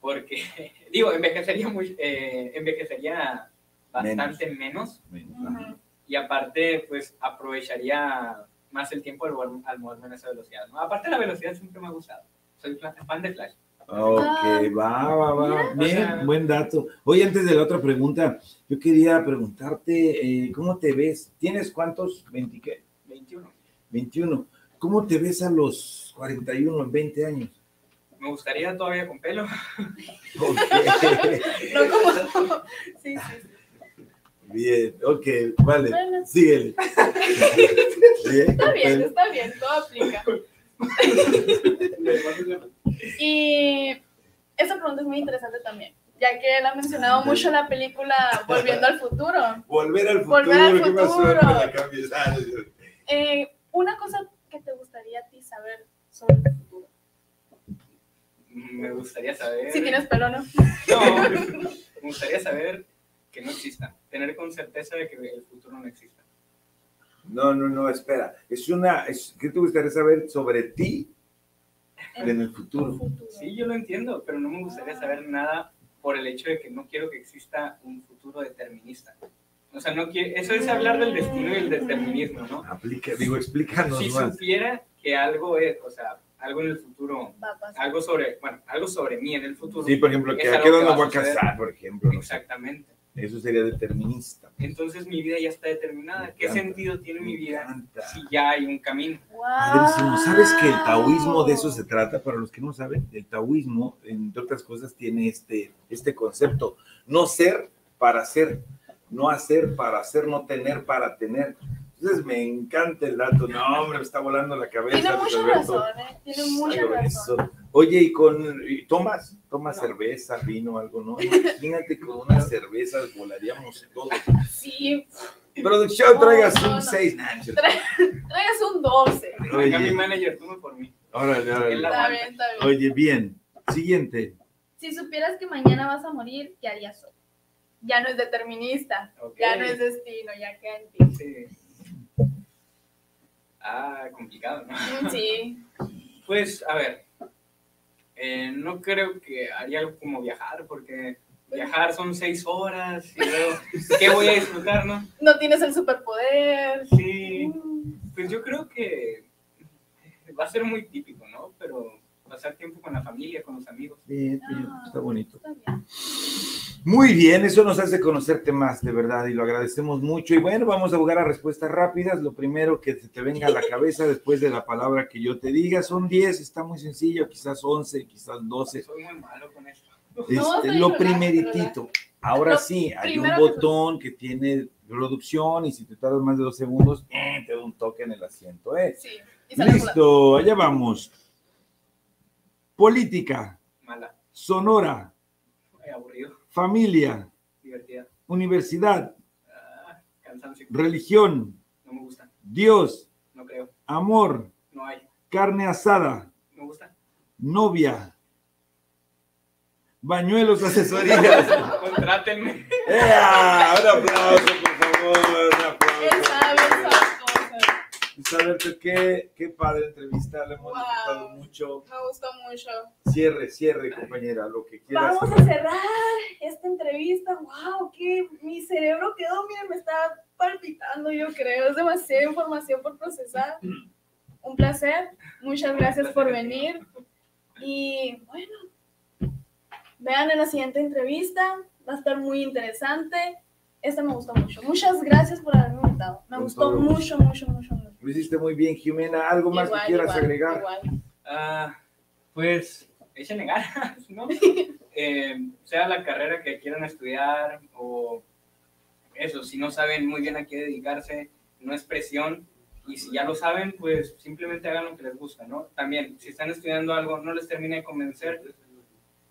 porque, <laughs> digo, envejecería, muy, eh, envejecería bastante menos. Ujú. y aparte, pues aprovecharía más el tiempo al, mover- al moverme en esa velocidad. ¿no? Aparte, la velocidad siempre me ha gustado. Soy fan de Flash. Ok, Ah, va, va, va. Bien, buen dato. Oye, antes de la otra pregunta, yo quería preguntarte, eh, ¿cómo te ves? ¿Tienes cuántos? ¿20 qué? 21. 21. ¿Cómo te ves a los 41, 20 años? Me gustaría todavía con pelo. Ok. <laughs> No como... <laughs> Sí, sí, sí. Bien, ok, vale. Bueno. Síguele. <laughs> Bien, Está bien, está bien, todo aplica. <laughs> Y esa pregunta es muy interesante también, ya que él ha mencionado mucho la película Volviendo al Futuro. Volver al futuro. Volver al futuro. Eh, una cosa que te gustaría a ti saber sobre el futuro. Me gustaría saber. Si tienes pelo o no. No, me gustaría saber que no exista. Tener con certeza de que el futuro no exista. No, no, no, espera. Es una. Es, ¿Qué te gustaría saber sobre ti en el futuro? Sí, yo lo entiendo, pero no me gustaría saber nada por el hecho de que no quiero que exista un futuro determinista. O sea, no quiero, eso es hablar del destino y el determinismo, ¿no? Aplica, digo, explícanos Si más. supiera que algo es, o sea, algo en el futuro, algo sobre, bueno, algo sobre mí en el futuro. Sí, por ejemplo, que a qué a voy a casar, por ejemplo. no sé. Eso sería determinista. Entonces mi vida ya está determinada. ¿Qué sentido tiene mi vida si ya hay un camino? Padrísimo. ¿Sabes que el taoísmo de eso ¡Wow! se trata? Para los que no saben, el taoísmo, entre otras cosas, tiene este, este concepto. No ser para ser, no hacer para hacer, no tener para tener. Entonces me encanta el dato. No, hombre, me está volando la cabeza. Tiene mucha Alberto. razón, ¿eh? Tiene mucha razón. Oye, ¿y con y tomas? ¿Tomas No. cerveza, vino, algo, no? <laughs> Imagínate con unas cervezas volaríamos todos. Sí, Producción, No, traigas no, un no. 6. <laughs> Traigas un 12. Acá mi Oye, manager, tome por mí. órale, órale. Está bien, está bien. Oye, bien. Siguiente. Si supieras que mañana vas a morir, ¿qué harías hoy? Ya no es determinista, Ok. ya no es destino, ya queda en ti. Sí. Ah, complicado, ¿no? Mm, Sí, <laughs> Pues, a ver, eh, no creo que haría algo como viajar, porque viajar son seis horas y luego, <laughs> ¿qué voy a disfrutar, no? no tienes el superpoder. Sí, Mm, pues yo creo que va a ser muy típico, ¿no? Pero pasar tiempo con la familia, con los amigos. Bien, bien, ah, está bonito. está bien. Muy bien, eso nos hace conocerte más, de verdad, y lo agradecemos mucho. Y bueno, vamos a jugar a respuestas rápidas. Lo primero que se te venga a la cabeza después de la palabra que yo te diga, son 10, está muy sencillo, quizás 11, quizás 12. Soy muy malo con esto. Este, lo relax, primeritito. Ahora sí, hay un botón que tiene producción y si te tardas más de dos segundos, eh, te da un toque en el asiento. ¿eh? Sí. Listo, allá vamos. Política, Mala, sonora, aburrido, familia, divertida. universidad, Ah, cansancio, religión, no me gusta, Dios, no creo, amor, no hay, carne asada, no me gusta. novia, bañuelos, <laughs> asesorías. Contrátenme. ¡Ea! Un aplauso, por favor, un aplauso. Sabe esas cosas. Isabel, qué, qué padre entrevista, le hemos Wow. disfrutado mucho. Me gustó mucho. Cierre, cierre, compañera, lo que quieras. Vamos a cerrar esta entrevista. ¡Wow! Que mi cerebro quedó, miren, me está palpitando, yo creo. Es demasiada información por procesar. Un placer. Muchas gracias por venir. Y bueno, vean en la siguiente entrevista. Va a estar muy interesante. Esta me gustó mucho. Muchas gracias por haberme invitado. Me Con gustó mucho, mucho, mucho, mucho. Lo hiciste muy bien, Jimena. ¿Algo más Igual, que quieras igual, agregar? igual. Ah, pues échenle ganas, ¿no? <laughs> Eh, sea la carrera que quieran estudiar o eso, si no saben muy bien a qué dedicarse, no es presión. Y si ya lo saben, pues simplemente hagan lo que les gusta, ¿no? También, si están estudiando algo, no les termine de convencer,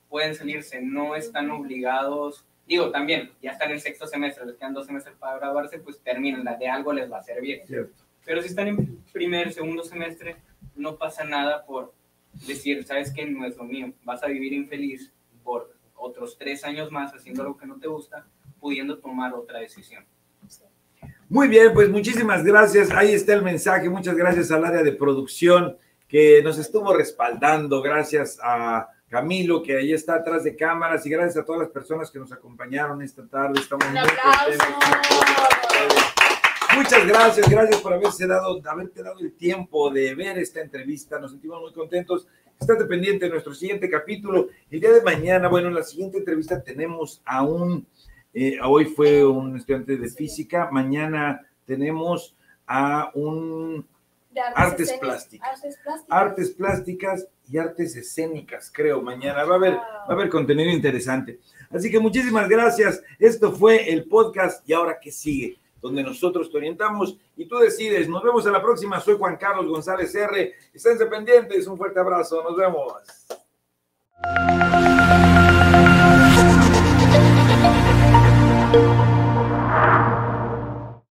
pueden salirse, no están obligados. Digo, también, ya están en sexto semestre, les quedan dos semestres para graduarse, pues termínenla, de algo les va a servir. Cierto. Pero si están en primer, segundo semestre, no pasa nada por decir, sabes que no es lo mío, vas a vivir infeliz por otros tres años más haciendo algo que no te gusta, pudiendo tomar otra decisión. Muy bien, pues muchísimas gracias. Ahí está el mensaje. Muchas gracias al área de producción que nos estuvo respaldando. Gracias a Camilo, que ahí está atrás de cámaras. Y gracias a todas las personas que nos acompañaron esta tarde. Estamos Un muy aplauso. contentos. Muchas gracias, gracias por haberse dado, haberte dado el tiempo de ver esta entrevista. Nos sentimos muy contentos. Estate pendiente de nuestro siguiente capítulo. El día de mañana, bueno, en la siguiente entrevista tenemos a un, eh, hoy fue un estudiante de física, mañana tenemos a un Artes plásticas. Artes plásticas. artes plásticas y artes escénicas, creo, mañana. Va a haber, Wow. va a haber contenido interesante. Así que muchísimas gracias. Esto fue el podcast y ahora qué sigue, donde nosotros te orientamos y tú decides. Nos vemos en la próxima. Soy Juan Carlos González R. Esténse pendientes. Un fuerte abrazo. Nos vemos.